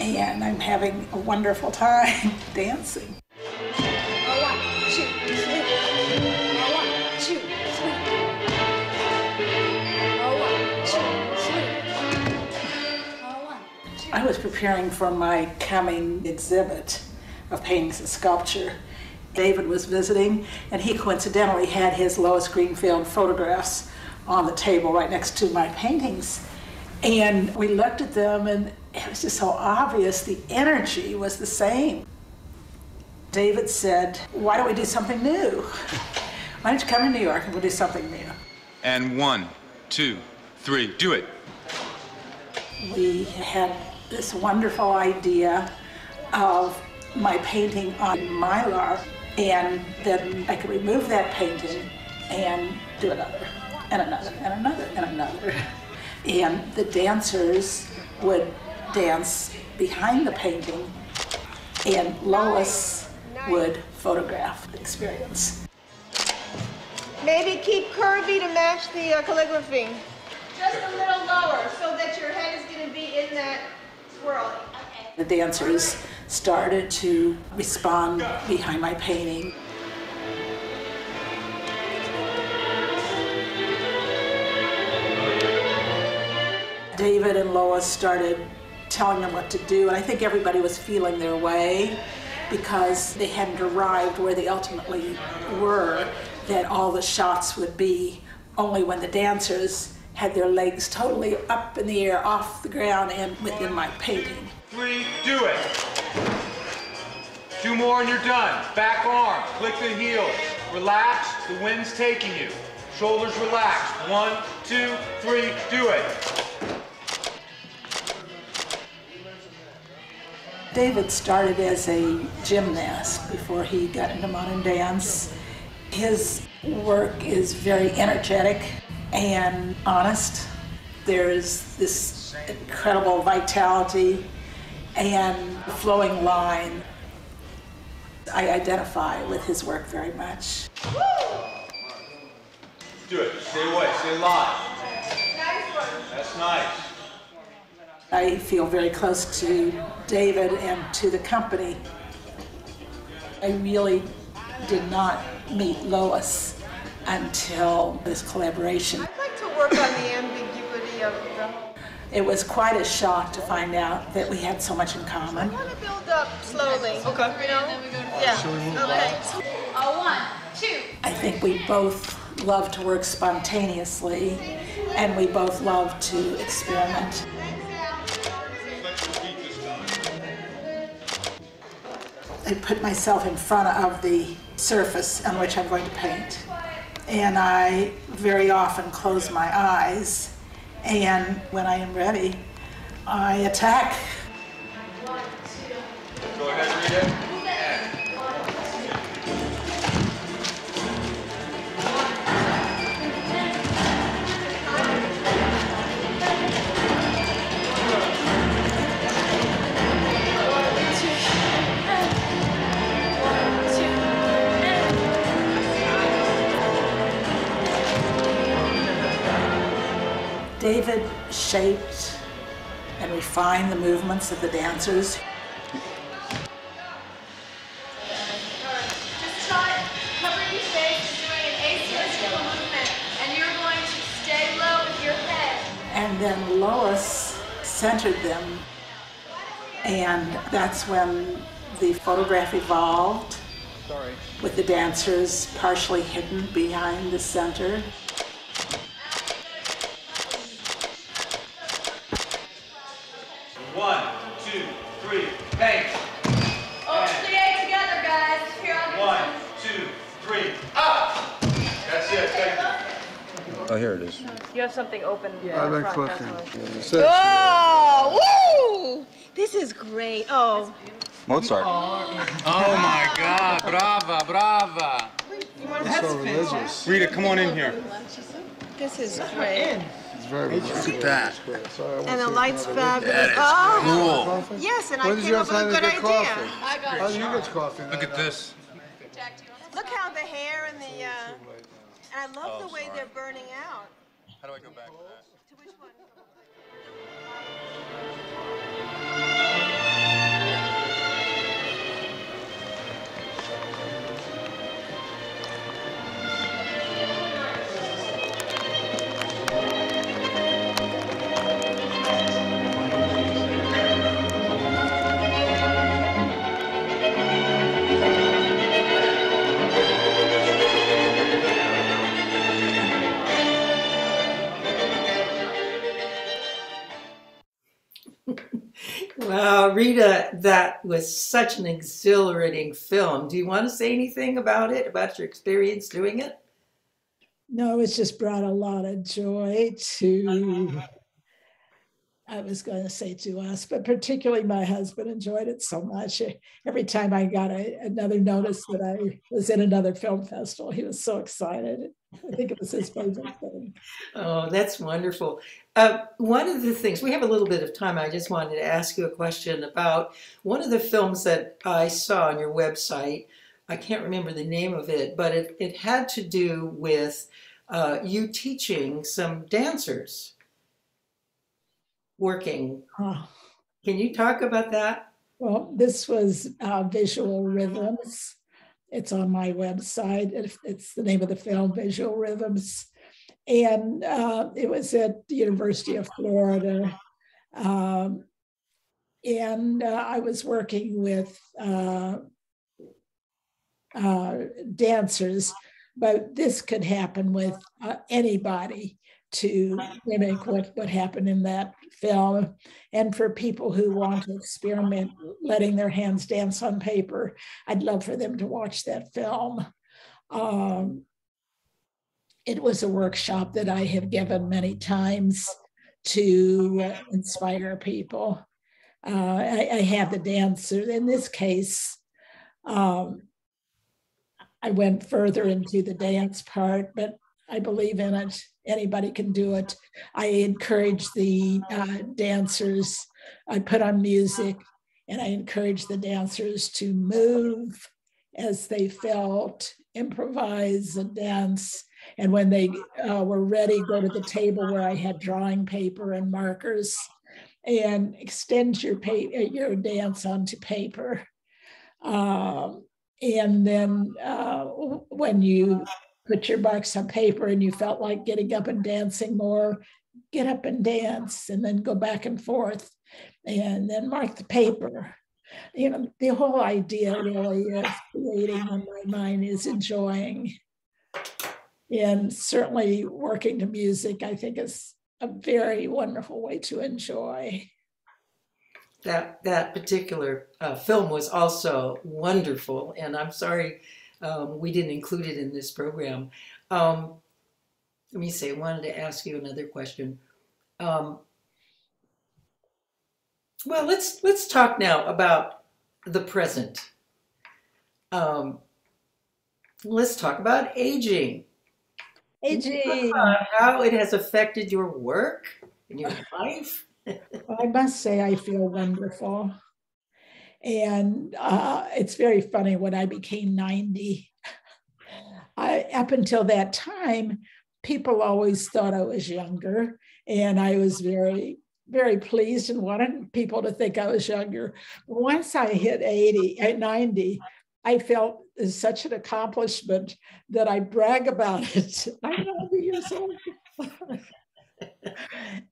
And I'm having a wonderful time dancing. I was preparing for my coming exhibit of paintings and sculpture. David was visiting, and he coincidentally had his Lois Greenfield photographs on the table right next to my paintings. And we looked at them, and it was just so obvious the energy was the same. David said, Why don't we do something new? Why don't you come to New York and we'll do something new? And one, two, three, do it. We had this wonderful idea of my painting on mylar and then I could remove that painting and do another, and another, and another, and another. And the dancers would dance behind the painting, and Lois would photograph the experience. Maybe keep curvy to match the uh, calligraphy. Just a little lower so that your head is going to be in that swirl. Okay. The dancers started to respond behind my painting. David and Lois started telling them what to do, and I think everybody was feeling their way because they hadn't arrived where they ultimately were, that all the shots would be only when the dancers had their legs totally up in the air, off the ground, and within my painting. Three, do it. Two more and you're done. Back arm, click the heels. Relax, the wind's taking you. Shoulders relaxed. One, two, three, do it. David started as a gymnast before he got into modern dance. His work is very energetic and honest. There is this incredible vitality and flowing line. I identify with his work very much. Do it. Stay away. Stay live. alive. That's nice. I feel very close to David and to the company. I really did not meet Lois until this collaboration. I'd like to work on the ambiguity of the whole. It was quite a shock to find out that we had so much in common. I want to build up slowly. Okay. You know? Yeah. Okay. A oh, one, two. I think we both love to work spontaneously and we both love to experiment. I put myself in front of the surface on which I'm going to paint. And I very often close my eyes. And when I am ready, I attack. Go ahead, Rita. David shaped and refined the movements of the dancers. Just try covering your face and doing an asymmetrical movement, and you're going to stay low with your head. And then Lois centered them. And that's when the photograph evolved with the dancers partially hidden behind the center. One, two, three, paint. Oh, stay together, guys. Here, I'll do One, some- two, three, up. That's it, thank you. Oh, here it is. You have something open. I've been clicking. Oh, woo! This is great. Oh, Mozart. Oh my God, brava, brava. That's So religious. Rita, come on in here. this is great. It's very religious. Look at that. Sorry, I won't And the lights another- fabulous. Oh, Cool. yes, and I When did came up with a time to good get idea. coffee? How do you get coffee? Look at this. Look how the hair and the, uh, and I love the way they're burning out. How do I go back to that? Wow, Rita, that was such an exhilarating film. Do you want to say anything about it, about your experience doing it? No, it's just brought a lot of joy to, uh-huh. I was going to say to us, but particularly my husband enjoyed it so much. Every time I got a, another notice that I was in another film festival, he was so excited. I think it was his favorite thing. Oh, that's wonderful. Uh, one of the things, we have a little bit of time. I just wanted to ask you a question about one of the films that I saw on your website. I can't remember the name of it, but it, it had to do with uh, you teaching some dancers working. Oh, Can you talk about that? well, this was uh, Visual Rhythms. It's on my website. It's the name of the film, Visual Rhythms. And uh, it was at the University of Florida. Um, and uh, I was working with uh, uh, dancers, but this could happen with uh, anybody to mimic what, what happened in that film. And for people who want to experiment letting their hands dance on paper, I'd love for them to watch that film. Um, it was a workshop that I have given many times to inspire people. Uh, I, I have the dancer. In this case, um, I went further into the dance part, but I believe in it. Anybody can do it. I encourage the uh, dancers. I put on music and I encourage the dancers to move as they felt, improvise and dance. And when they uh, were ready, go to the table where I had drawing paper and markers and extend your, pa- your dance onto paper. Um, and then uh, when you put your marks on paper and you felt like getting up and dancing more, get up and dance and then go back and forth and then mark the paper. You know, the whole idea really is creating in my mind is enjoying. And certainly working to music, I think is a very wonderful way to enjoy. That that particular uh, film was also wonderful, and I'm sorry um, we didn't include it in this program. Um, let me say, I wanted to ask you another question. Um, well, let's let's talk now about the present. Um, let's talk about aging. Aging. How it has affected your work and your life. I must say, I feel wonderful. And uh, it's very funny when I became 90. I, up until that time, people always thought I was younger. And I was very, very pleased and wanted people to think I was younger. Once I hit 80, at 90, I felt as such an accomplishment that I brag about it. I'm 90 years old.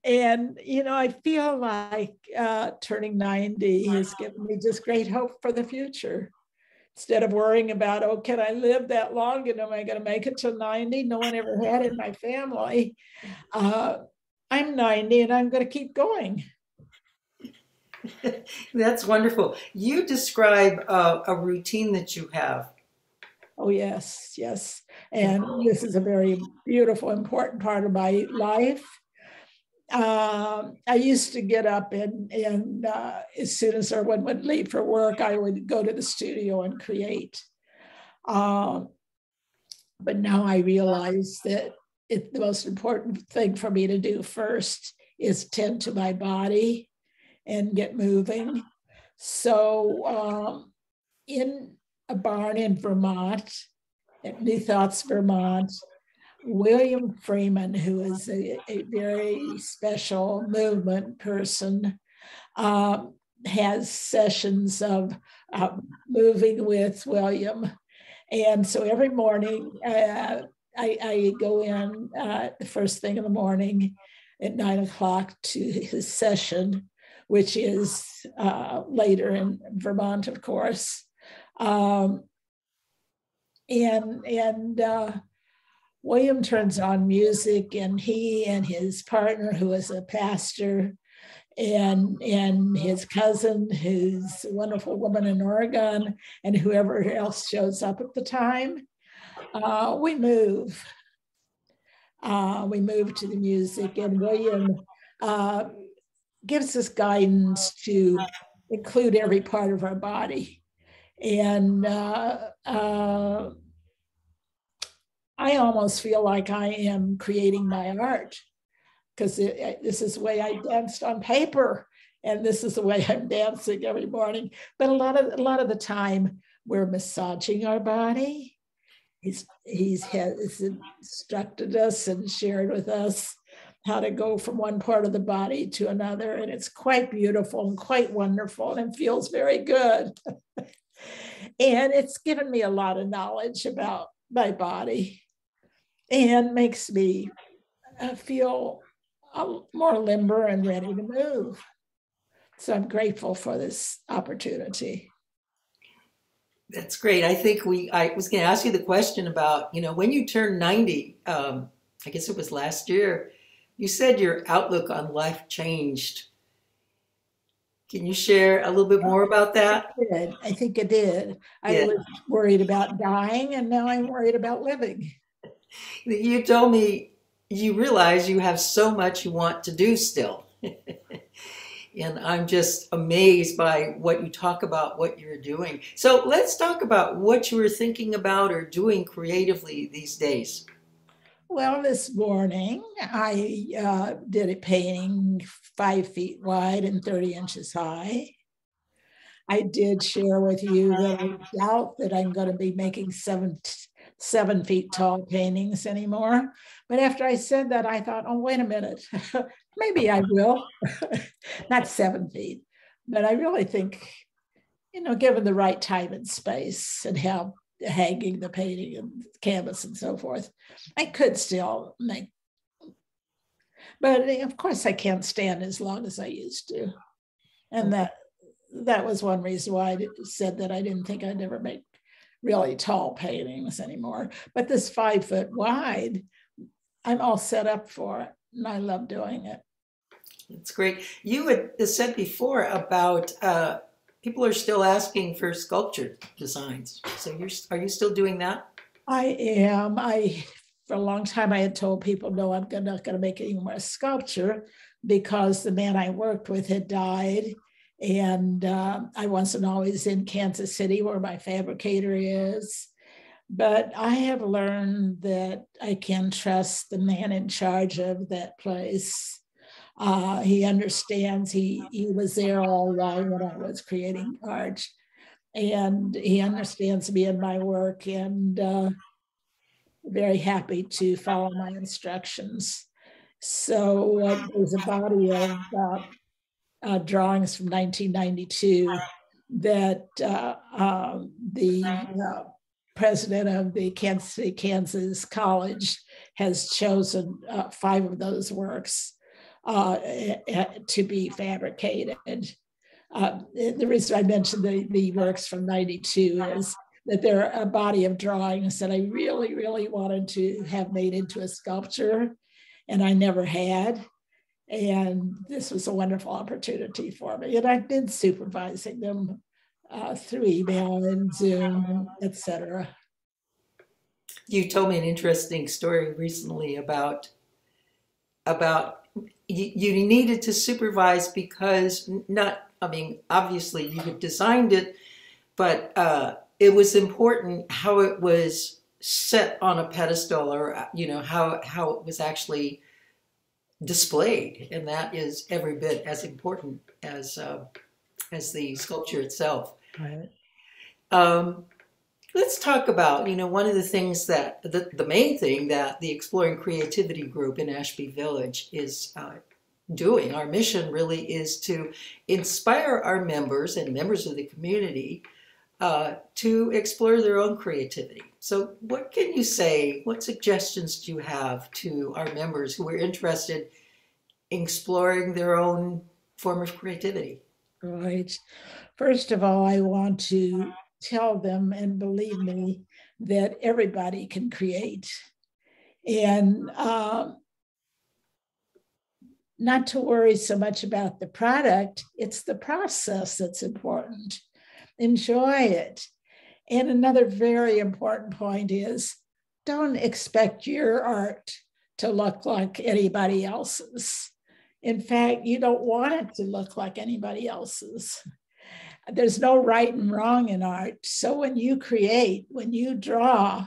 and you know, I feel like uh, turning 90 has given me just great hope for the future. Instead of worrying about, oh, can I live that long and am I going to make it to 90? No one ever had in my family. Uh, I'm 90 and I'm going to keep going. That's wonderful. You describe uh, a routine that you have. Oh, yes, yes. And this is a very beautiful, important part of my life. Um, I used to get up and, and uh, as soon as everyone would leave for work, I would go to the studio and create. Um, but now I realize that it, the most important thing for me to do first is tend to my body and get moving. So, um, in a barn in Vermont, at New Thoughts, Vermont, William Freeman, who is a, a very special movement person, um, has sessions of uh, moving with William. And so every morning, uh, I, I, go in uh, the first thing in the morning at nine o'clock to his session, which is uh, later in Vermont, of course. Um, and and uh, William turns on music, and he and his partner, who is a pastor, and and his cousin, who's a wonderful woman in Oregon, and whoever else shows up at the time, uh, we move. Uh, we move to the music, and William uh, gives us guidance to include every part of our body. And uh, uh, I almost feel like I am creating my art because this is the way I danced on paper, and this is the way I'm dancing every morning. But a lot of a lot of the time, we're massaging our body. He's he's has instructed us and shared with us how to go from one part of the body to another, and it's quite beautiful and quite wonderful, and feels very good. and it's given me a lot of knowledge about my body and makes me uh, feel more limber and ready to move. So I'm grateful for this opportunity. That's great. I think we, I was going to ask you the question about, you know, when you turned 90, um, I guess it was last year, you said your outlook on life changed. Can you share a little bit more about that? I did. I think it did. I yeah. was worried about dying, and now I'm worried about living you told me you realize you have so much you want to do still. and I'm just amazed by what you talk about, what you're doing. So let's talk about what you were thinking about or doing creatively these days. Well, this morning I uh, did a painting five feet wide and 30 inches high. I did share with you that I doubt that I'm going to be making seven seven feet tall paintings anymore. But after I said that, I thought, oh, wait a minute, maybe I will. Not seven feet, but I really think, you know, given the right time and space and how hanging the painting and canvas and so forth. I could still make, but eh, of course I can't stand as long as I used to. And that that was one reason why I said that I didn't think I'd ever make really tall paintings anymore. But this five foot wide, I'm all set up for it, and I love doing it. It's great. You had said before about uh, people are still asking for sculpture designs. So you're are you still doing that? I am. I for a long time I had told people, no, I'm not going to make any more sculpture because the man I worked with had died and uh, I wasn't always in Kansas City where my fabricator is. But I have learned that I can trust the man in charge of that place. Uh, he understands, he, he was there all along when I was creating art. And he understands me and my work, and uh, very happy to follow my instructions. So uh, there's a body of uh, uh, drawings from 1992 that uh, um, the uh, president of the Kansas City, Kansas College has chosen uh, five of those works uh, to be fabricated. Uh, the reason I mentioned the, the works from 92 is that they're a body of drawings that I really, really wanted to have made into a sculpture, and I never had. And this was a wonderful opportunity for me. And I've been supervising them uh, through email and Zoom, etc. You told me an interesting story recently about about you, you needed to supervise because not I mean obviously you had designed it, but uh, it was important how it was set on a pedestal or you know how how it was actually displayed, and that is every bit as important as uh, as the sculpture itself. Right. Um, let's talk about you know one of the things that the, the main thing that the Exploring Creativity group in Ashby Village is. Uh, doing our mission really is to inspire our members and members of the community uh, to explore their own creativity. So, what can you say? What suggestions do you have to our members who are interested in exploring their own form of creativity? Right. First of all, I want to tell them, and believe me, that everybody can create. And um, not to worry so much about the product, it's the process that's important enjoy it. And another very important point is don't expect your art to look like anybody else's. In fact, you don't want it to look like anybody else's. There's no right and wrong in art. So when you create, when you draw,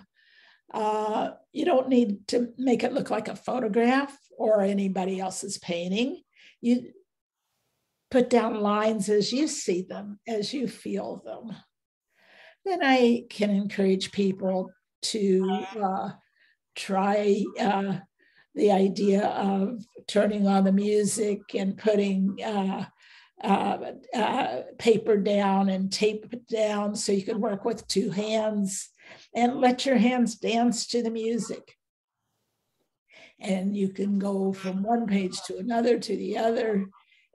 uh, you don't need to make it look like a photograph or anybody else's painting. You put down lines as you see them, as you feel them. Then I can encourage people to uh, try uh, the idea of turning on the music and putting uh, uh, uh paper down and tape down so you can work with two hands and let your hands dance to the music. And you can go from one page to another to the other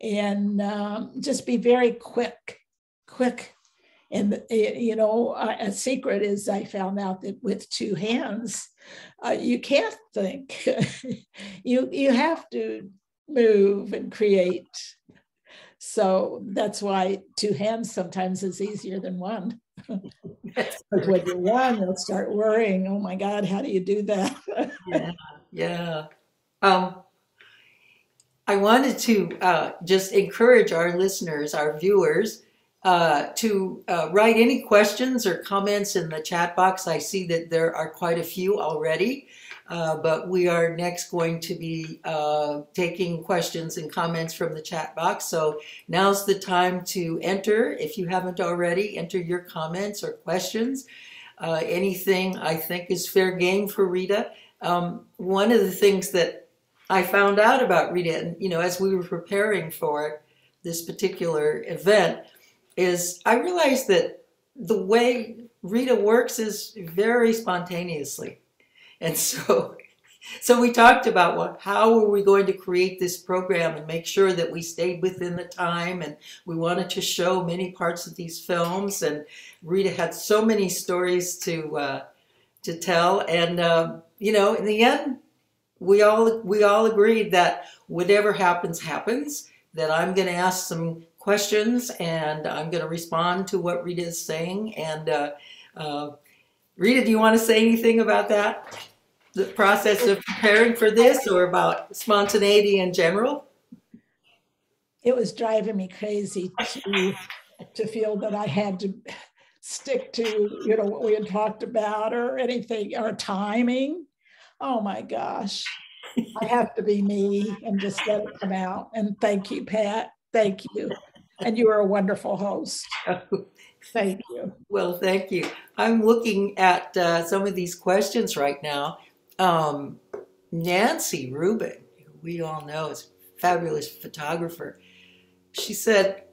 and um, just be very quick, quick. And you know, a secret is I found out that with two hands, uh, you can't think. you you have to move and create. So that's why two hands sometimes is easier than one. when you're one, you'll start worrying. Oh my God, how do you do that? yeah, yeah. Um, I wanted to uh, just encourage our listeners, our viewers, uh, to uh, write any questions or comments in the chat box. I see that there are quite a few already, uh, but we are next going to be uh, taking questions and comments from the chat box. So now's the time to enter. If you haven't already, enter your comments or questions. Uh, anything I think is fair game for Rita. Um, one of the things that I found out about Rita, and you know, as we were preparing for this particular event, is I realized that the way Rita works is very spontaneously. And so so we talked about what how were we going to create this program and make sure that we stayed within the time and we wanted to show many parts of these films and Rita had so many stories to uh, to tell and um, you know in the end we all we all agreed that whatever happens happens that I'm going to ask some questions and I'm going to respond to what Rita is saying and uh, uh, Rita do you want to say anything about that? the process of preparing for this or about spontaneity in general? It was driving me crazy to, to feel that I had to stick to, you know, what we had talked about or anything, or timing. Oh my gosh. I have to be me and just let it come out. And thank you, Pat. Thank you. And you are a wonderful host. Thank you. Well, thank you. I'm looking at uh, some of these questions right now um, Nancy Rubin, we all know is a fabulous photographer. She said,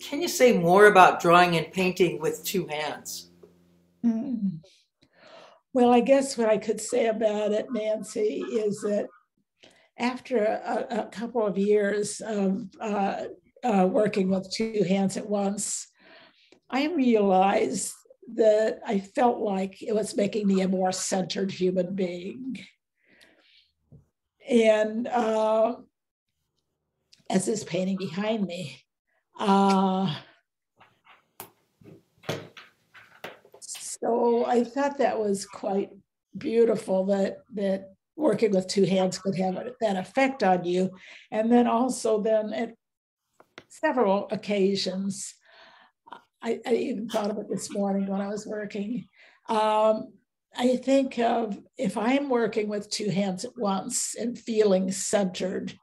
"Can you say more about drawing and painting with two hands?" Mm. Well, I guess what I could say about it, Nancy, is that after a, a couple of years of uh, uh, working with two hands at once, I realized that I felt like it was making me a more centered human being. And uh, as this painting behind me, uh, so I thought that was quite beautiful that that working with two hands could have that effect on you. And then also then at several occasions, I, I, even thought of it this morning when I was working. Um, I think of if I'm working with two hands at once and feeling centered,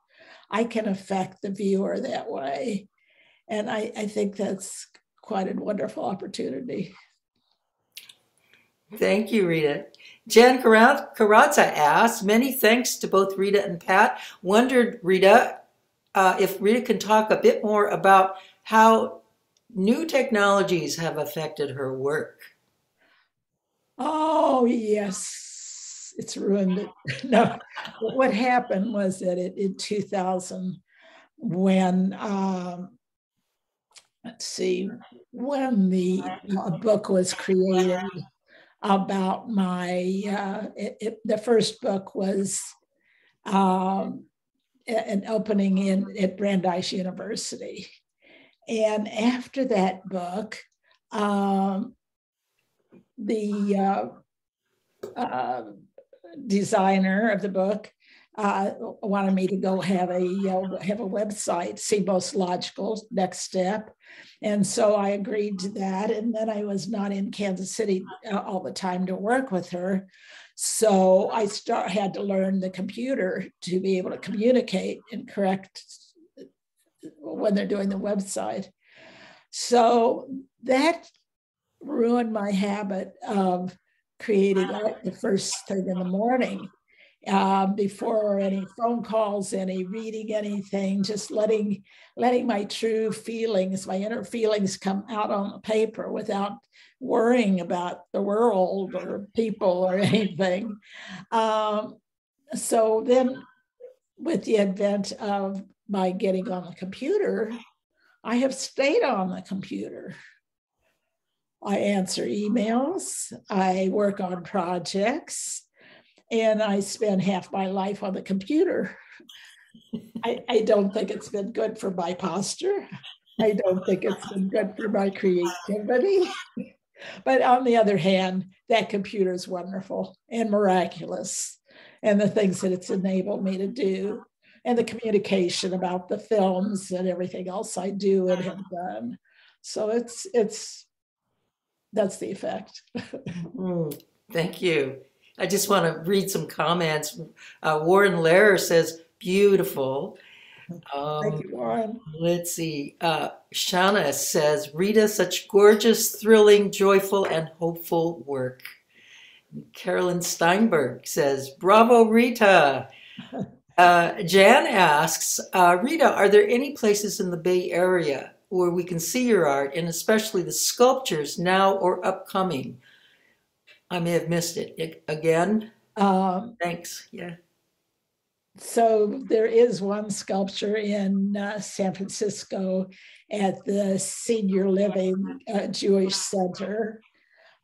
I can affect the viewer that way. And I, I think that's quite a wonderful opportunity. Thank you, Rita. Jan Carazza asks, many thanks to both Rita and Pat. Wondered, Rita, uh, if Rita can talk a bit more about how new technologies have affected her work. Oh, yes. It's ruined it. no, what happened was that it, in 2000, when, um, let's see, when the uh, book was created about my, uh, it, it, the first book was um, an opening in at Brandeis University. And after that book, um, the uh, uh, designer of the book uh, wanted me to go have a uh, have a website, see most logical next step, and so I agreed to that. And then I was not in Kansas City uh, all the time to work with her, so I start had to learn the computer to be able to communicate and correct when they're doing the website. So that ruined my habit of creating art the first thing in the morning um, before any phone calls, any reading anything, just letting letting my true feelings, my inner feelings come out on the paper without worrying about the world or people or anything. Um, so then with the advent of by getting on the computer, I have stayed on the computer. I answer emails, I work on projects, and I spend half my life on the computer. I, I don't think it's been good for my posture. I don't think it's been good for my creativity. But on the other hand, that computer is wonderful and miraculous, and the things that it's enabled me to do and the communication about the films and everything else I do and have done. So it's it's that's the effect. mm, thank you. I just want to read some comments. Uh, Warren Lehrer says, beautiful. Um, Thank you, Warren. Let's see. Uh, Shana says, Rita, such gorgeous, thrilling, joyful, and hopeful work. Carolyn Steinberg says, Bravo, Rita. Uh, Jan asks, uh, Rita, are there any places in the Bay Area where we can see your art and especially the sculptures now or upcoming. I may have missed it. again. Um, Thanks. Yeah. so there is one sculpture in uh, San Francisco at the Senior Living uh, Jewish Center.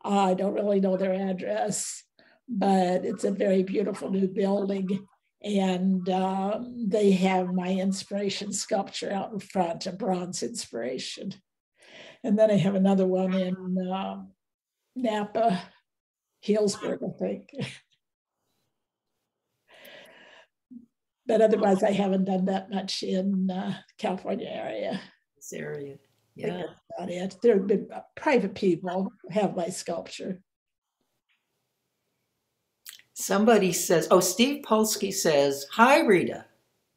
I don't really know their address, but it's a very beautiful new building. And um, they have my inspiration sculpture out in front, a bronze inspiration. And then I have another one in um, Napa, Healdsburg, I think. but otherwise, I haven't done that much in uh, California area. This area. Yeah. that's about it. There have been uh, private people have my sculpture. Somebody says, oh, Steve Polsky says, Hi, Rita.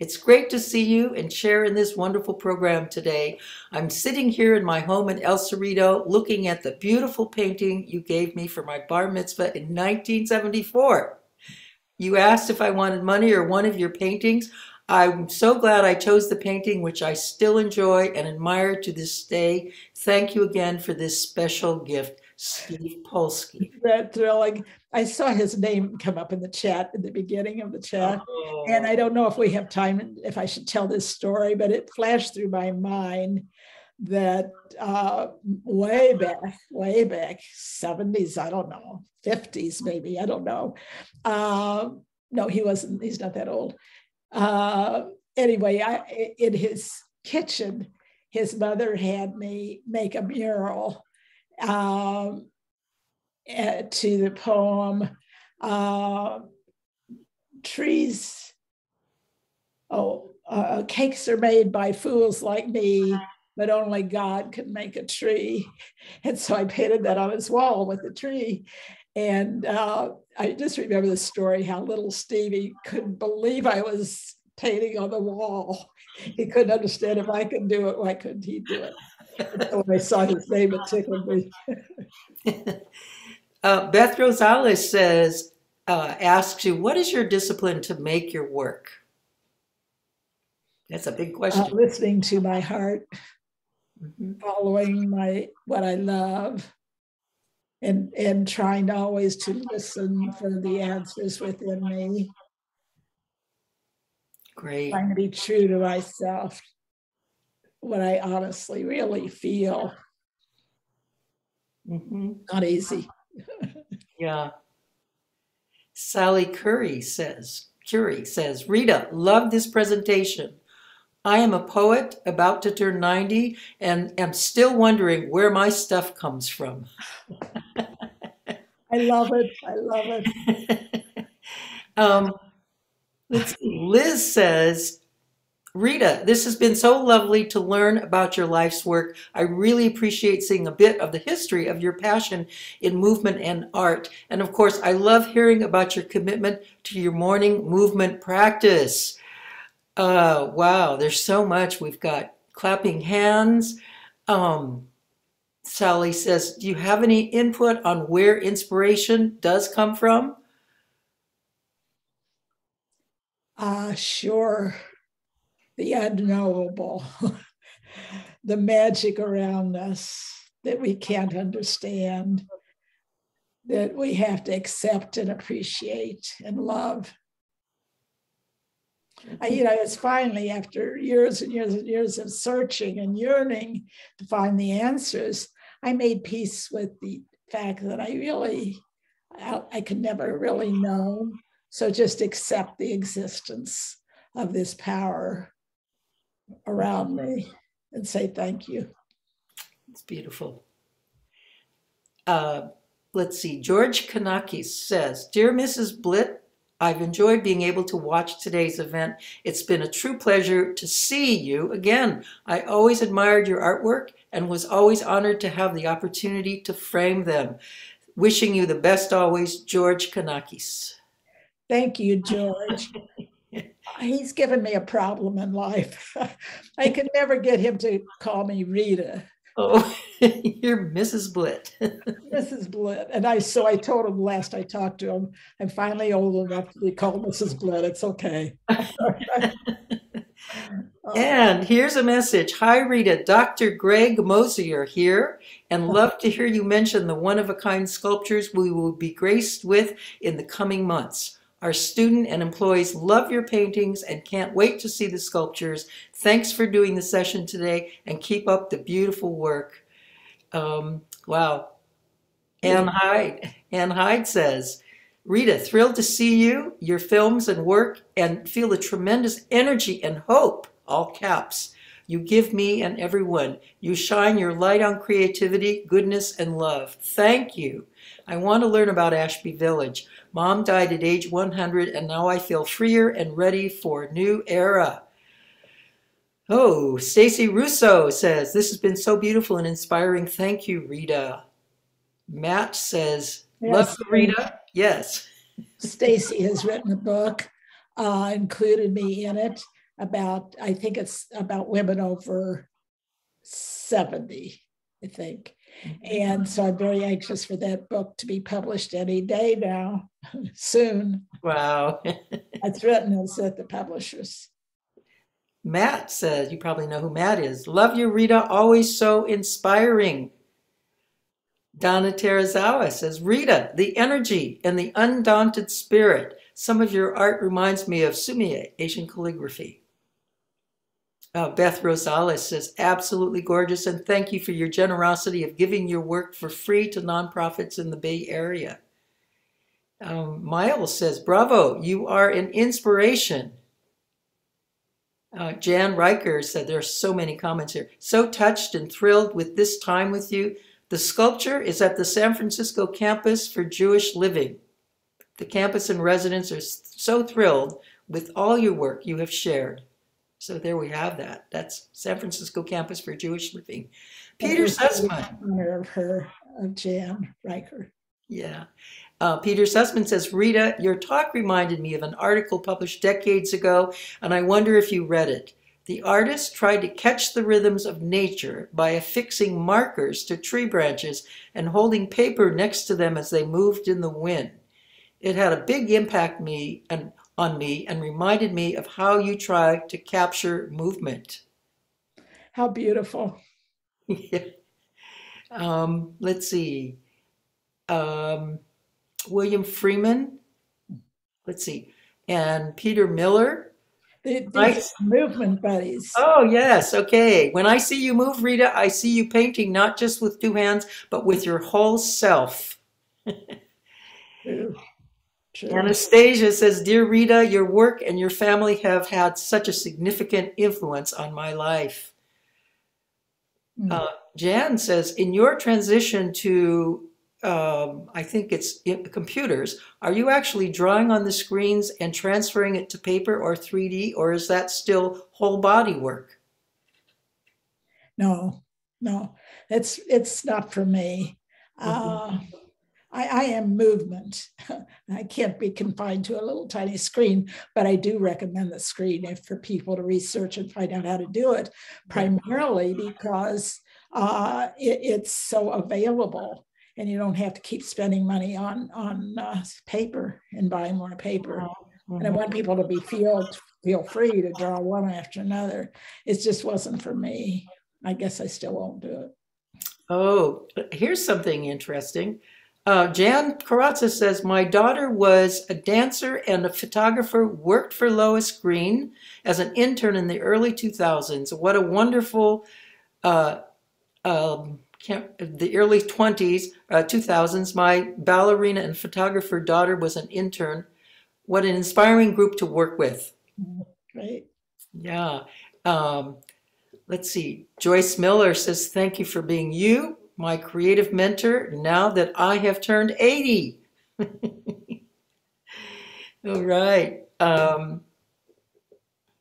It's great to see you and share in this wonderful program today. I'm sitting here in my home in El Cerrito looking at the beautiful painting you gave me for my bar mitzvah in 1974. You asked if I wanted money or one of your paintings. I'm so glad I chose the painting, which I still enjoy and admire to this day. Thank you again for this special gift, Steve Polsky. That thrilling. I saw his name come up in the chat in the beginning of the chat. And I don't know if we have time, if I should tell this story, but it flashed through my mind that uh, way back, way back, 70s, I don't know, 50s maybe, I don't know. Um, no, he wasn't, he's not that old. Uh, anyway, I, in his kitchen, his mother had me make a mural um, eh, to the poem uh, Trees. Oh, uh, cakes are made by fools like me, but only God can make a tree. And so I painted that on his wall with a tree. And uh, I just remember the story how little Stevie couldn't believe I was painting on the wall. He couldn't understand if I could do it, why couldn't he do it? When I saw his name, it tickled me. Uh, Beth Rosales says, uh, asks you, what is your discipline to make your work? That's a big Uh, question. listening to my heart, Mhm. following my what I love, and and trying to always to listen for the answers within me, Great. trying to be true to myself, what I honestly really feel. hmm Not easy. Yeah. Sally Curry says, Curie says, Rita, love this presentation. I am a poet about to turn 90 and am still wondering where my stuff comes from. I love it. I love it. um, let's see. Liz says, Rita, this has been so lovely to learn about your life's work. I really appreciate seeing a bit of the history of your passion in movement and art. And of course, I love hearing about your commitment to your morning movement practice. Uh, wow, there's so much. We've got clapping hands. Um, Sally says, Do you have any input on where inspiration does come from? Ah, sure. The unknowable, the magic around us that we can't understand, that we have to accept and appreciate and love. I, you know, it's finally after years and years and years of searching and yearning to find the answers, I made peace with the fact that I really, I, I could never really know. So just accept the existence of this power around me and say thank you. It's beautiful. Uh, let's see. George Kanakis says, Dear Mrs. Blitt, I've enjoyed being able to watch today's event. It's been a true pleasure to see you again. I always admired your artwork and was always honored to have the opportunity to frame them. Wishing you the best always, George Kanakis. Thank you, George. He's given me a problem in life. I could never get him to call me Rita. Oh, you're Mrs. Blitt. Mrs. Blitt. And I so I told him last I talked to him, I'm finally old enough to be called Mrs. Blitt. It's okay. And here's a message. Hi, Rita. Dr. Greg Mosier here, and love to hear you mention the one of a kind sculptures we will be graced with in the coming months. Our student and employees love your paintings and can't wait to see the sculptures. Thanks for doing the session today and keep up the beautiful work. Um, wow. Ann Hyde. Ann Hyde says, Rita, thrilled to see you, your films and work, and feel the tremendous energy and hope, all caps, you give me and everyone. You shine your light on creativity, goodness, and love. Thank you. I want to learn about Ashby Village. Mom died at age 100, and now I feel freer and ready for a new era. Oh, Stacy Russo says, This has been so beautiful and inspiring. Thank you, Rita. Matt says, Love Yes. you, Rita. Yes. Stacy has written a book, uh, included me in it about, I think it's about women over 70, I think. And so I'm very anxious for that book to be published any day now, soon. Wow. I written, it's at the publishers. Matt says, You probably know who Matt is. Love you, Rita. Always so inspiring. Donna Terazawa says, Rita, the energy and the undaunted spirit. Some of your art reminds me of sumi-e, Asian calligraphy. Uh, Beth Rosales says, absolutely gorgeous, and thank you for your generosity of giving your work for free to nonprofits in the Bay Area. Um, Miles says, bravo, you are an inspiration. Uh, Jan Riker said, there are so many comments here. So touched and thrilled with this time with you. The sculpture is at the San Francisco campus for Jewish living. The campus and residents are so thrilled with all your work you have shared. So there we have that. That's San Francisco campus for Jewish living. Peter Sussman. Honor of her, of Jan Riker. Yeah. Uh, Peter Sussman says, Rita, your talk reminded me of an article published decades ago, and I wonder if you read it. The artist tried to catch the rhythms of nature by affixing markers to tree branches and holding paper next to them as they moved in the wind. It had a big impact me and on me and reminded me of how you try to capture movement. How beautiful. Yeah. um, let's see. Um, William Freeman. Let's see. And Peter Miller. The- movement buddies. Oh, yes. Okay. When I see you move, Rita, I see you painting not just with two hands, but with your whole self. True. Anastasia says, Dear Rita, your work and your family have had such a significant influence on my life. Mm. Uh, Jan says, In your transition to, um, I think it's computers, are you actually drawing on the screens and transferring it to paper or 3D, or is that still whole body work? No, no, it's it's not for me. Uh, I, I am movement. I can't be confined to a little tiny screen, but I do recommend the screen if for people to research and find out how to do it, primarily because uh, it, it's so available and you don't have to keep spending money on on uh, paper and buying more paper. And I want people to be feel feel free to draw one after another. It just wasn't for me. I guess I still won't do it. Oh, here's something interesting. Uh, Jan Karatza says, My daughter was a dancer and a photographer, worked for Lois Green as an intern in the early 2000s. What a wonderful, uh, um, can't, the early 20s, uh, 2000s. My ballerina and photographer daughter was an intern. What an inspiring group to work with. Right. Yeah. Um, let's see. Joyce Miller says, Thank you for being you, my creative mentor, now that I have turned 80. All right. Um,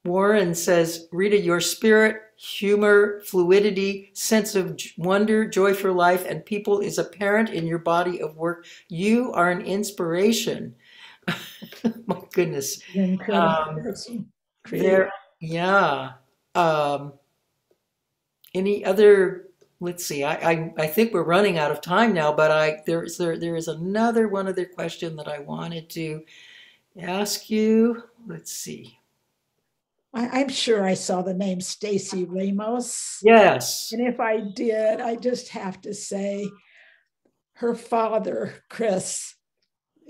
Warren says, Rita, your spirit, humor, fluidity, sense of wonder, joy for life, and people is apparent in your body of work. You are an inspiration. my goodness. Um. There, yeah. Um, any other? Let's see. I, I I think we're running out of time now, but I there is there there is another one other question that I wanted to ask you. Let's see. I, I'm sure I saw the name Stacy Ramos. Yes. And if I did, I just have to say her father, Chris,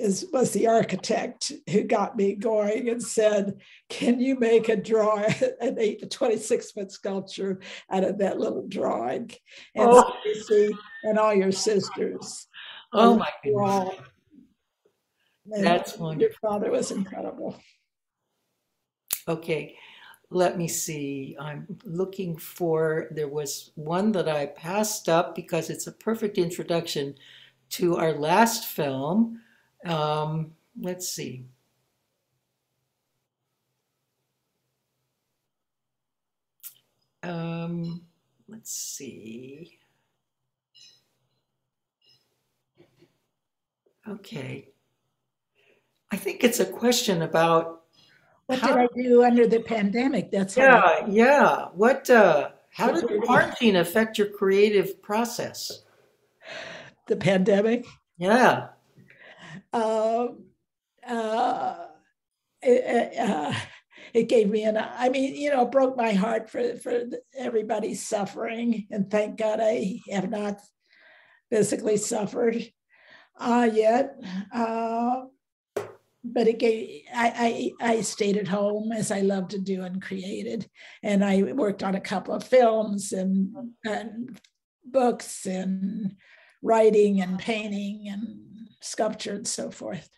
is was the architect who got me going and said, Can you make a drawing, an eight, a 26 foot sculpture out of that little drawing? And Oh. Stacy and all your sisters. Oh my were goodness. all- and That's Your father was incredible. Okay, let me see. I'm looking for, there was one that I passed up because it's a perfect introduction to our last film. Um, let's see. Um, let's see. Okay. I think it's a question about What How- did I do under the pandemic? That's Yeah, yeah. What, uh, how did the quarantine affect your creative process? the pandemic. Yeah. Um, uh, it, uh, it gave me an, I mean, you know, broke my heart for, for everybody's suffering. And thank God I have not physically suffered uh, yet. Uh, but it gave, I, I, I stayed at home as I love to do and created. And I worked on a couple of films and, and books and writing and painting and sculpture and so forth.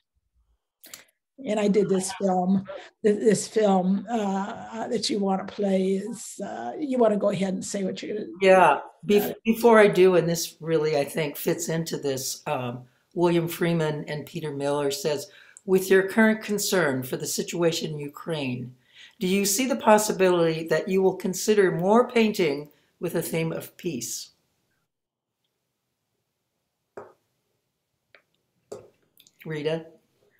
And I did this film. This film uh, that you want to play is. Uh, you want to go ahead and say what you're going to. Yeah. Bef- before I do, and this really, I think, fits into this, um, William Freeman and Peter Miller says, with your current concern for the situation in Ukraine, do you see the possibility that you will consider more painting with a theme of peace? Rita?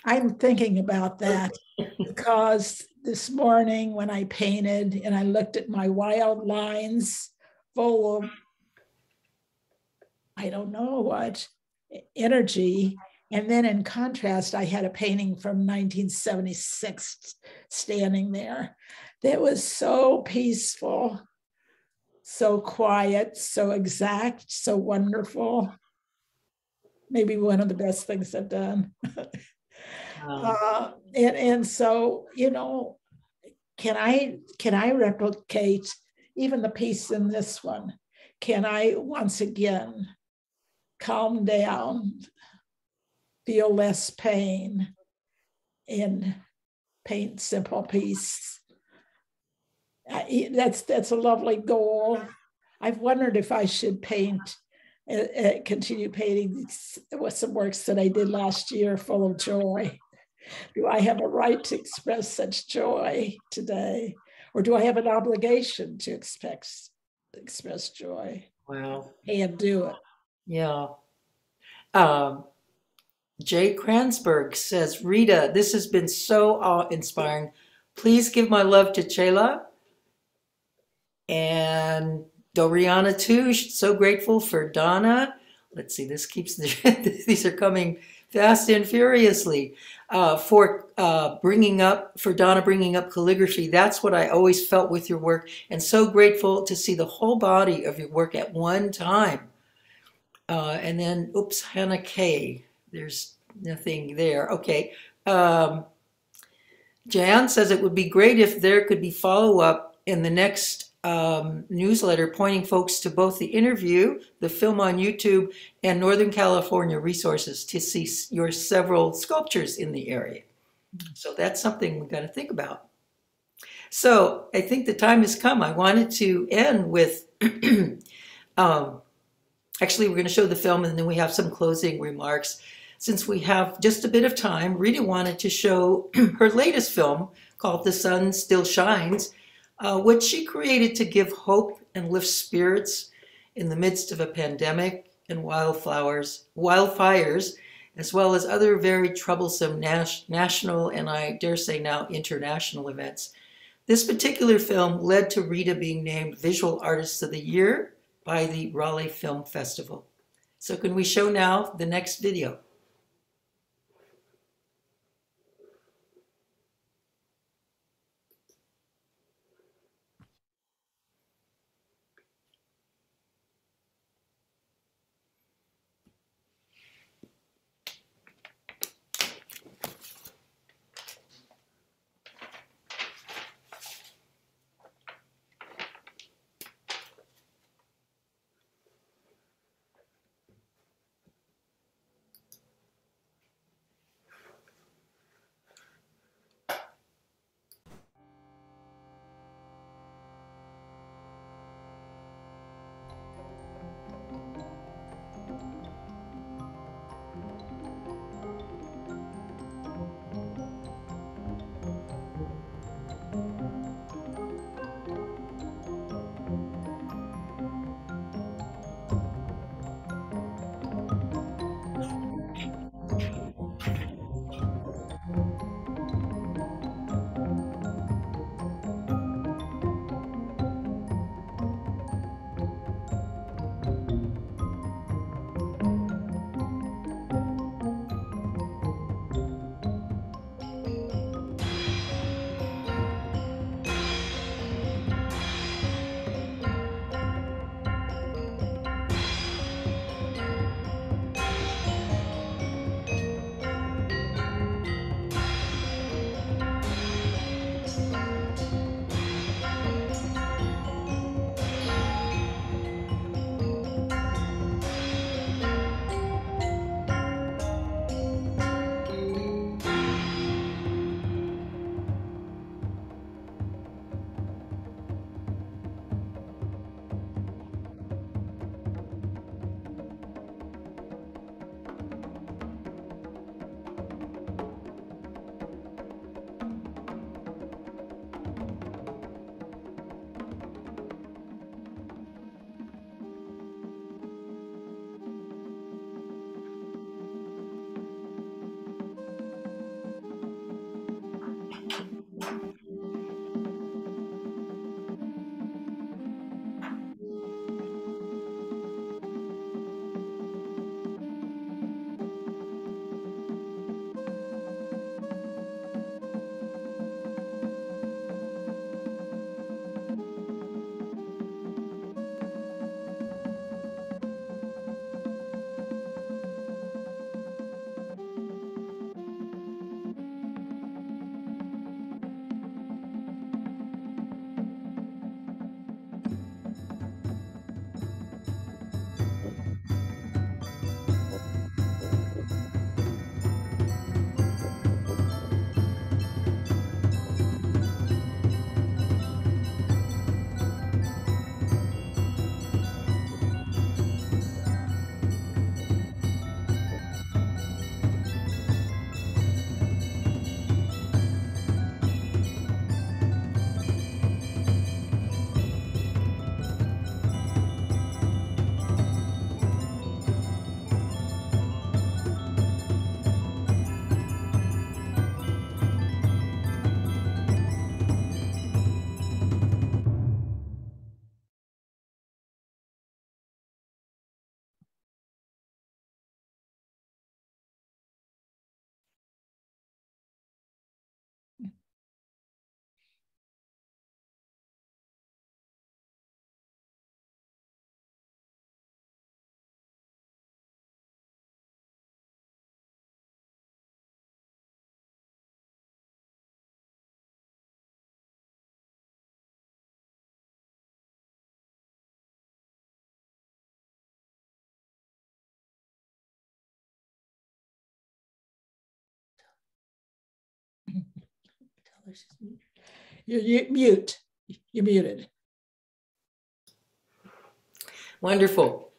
I'm thinking about that because this morning when I painted and I looked at my wild lines full of, I don't know what, energy. And then in contrast, I had a painting from 1976 standing there that was so peaceful, so quiet, so exact, so wonderful. Maybe one of the best things I've done. Uh, and and so you know, can I can I replicate even the piece in this one? Can I once again calm down, feel less pain, and paint simple peace? I- that's that's a lovely goal. I've wondered if I should paint, uh, continue painting with some works that I did last year, full of joy. Do I have a right to express such joy today? Or do I have an obligation to expect, express joy wow. and do it? Yeah. Um, Jay Kransberg says, Rita, this has been so awe inspiring. Please give my love to Chela and Doriana too. So grateful for Donna. Let's see, this keeps, these are coming fast and furiously. Uh, for uh, bringing up, for Donna bringing up calligraphy. That's what I always felt with your work, and so grateful to see the whole body of your work at one time. Uh, and then, oops, Hannah K. There's nothing there. Okay. Um, Jan says it would be great if there could be follow up in the next um, newsletter pointing folks to both the interview, the film on YouTube, and Northern California resources to see your several sculptures in the area. So that's something we've got to think about. So I think the time has come. I wanted to end with um, Actually, we're going to show the film and then we have some closing remarks. Since we have just a bit of time, Rita wanted to show her latest film called The Sun Still Shines, uh, which she created to give hope and lift spirits in the midst of a pandemic and wildflowers, wildfires, as well as other very troublesome nas- national and I dare say now international events. This particular film led to Rita being named Visual Artist of the Year by the Raleigh Film Festival. So can we show now the next video? You're, you mute. You're muted. Wonderful.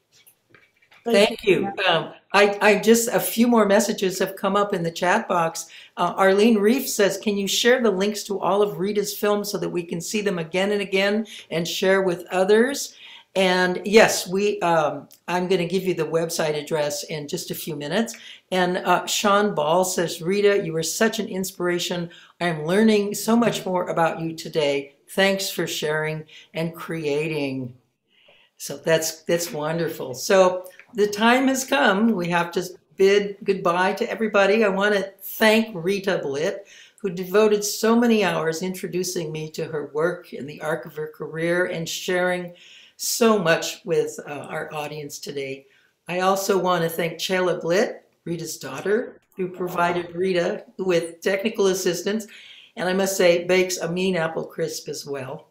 Thank you. Um, I, I just, a few more messages have come up in the chat box. Uh, Arlene Reef says, can you share the links to all of Rita's films so that we can see them again and again and share with others? And yes, we, um, I'm going to give you the website address in just a few minutes. And uh, Sean Ball says, Rita, you were such an inspiration. I'm learning so much more about you today. Thanks for sharing and creating. So that's that's wonderful. So the time has come. We have to bid goodbye to everybody. I want to thank Rita Blitt, who devoted so many hours introducing me to her work in the arc of her career and sharing so much with uh, our audience today. I also want to thank Chela Blitt, Rita's daughter, who provided Rita with technical assistance, and I must say, bakes a mean apple crisp as well.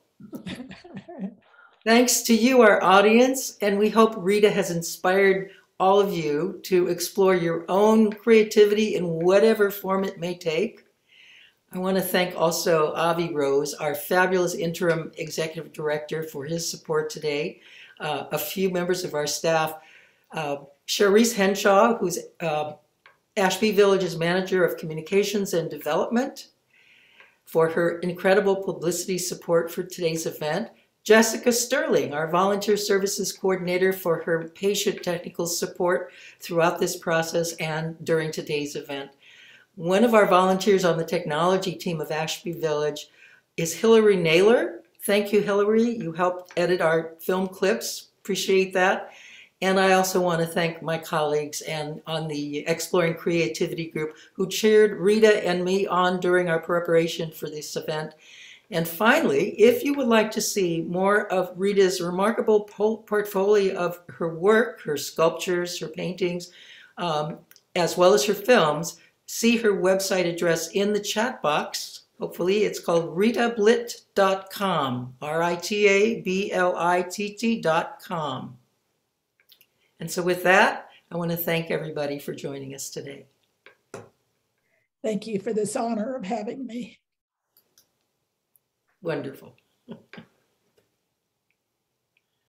Thanks to you, our audience, and we hope Rita has inspired all of you to explore your own creativity in whatever form it may take. I want to thank also Avi Rose, our fabulous interim executive director, for his support today. Uh, a few members of our staff, uh, Cherise Henshaw, who's uh, Ashby Village's manager of communications and development, for her incredible publicity support for today's event. Jessica Sterling, our volunteer services coordinator for her patient technical support throughout this process and during today's event. One of our volunteers on the technology team of Ashby Village is Hillary Naylor. Thank you, Hillary. You helped edit our film clips. Appreciate that. And I also want to thank my colleagues and on the Exploring Creativity group who cheered Rita and me on during our preparation for this event. And finally, if you would like to see more of Rita's remarkable portfolio of her work, her sculptures, her paintings, um, as well as her films, see her website address in the chat box. Hopefully, it's called ritablitt.com, R-I-T-A-B-L-I-T-T.com. And so with that, I want to thank everybody for joining us today. Thank you for this honor of having me. Wonderful.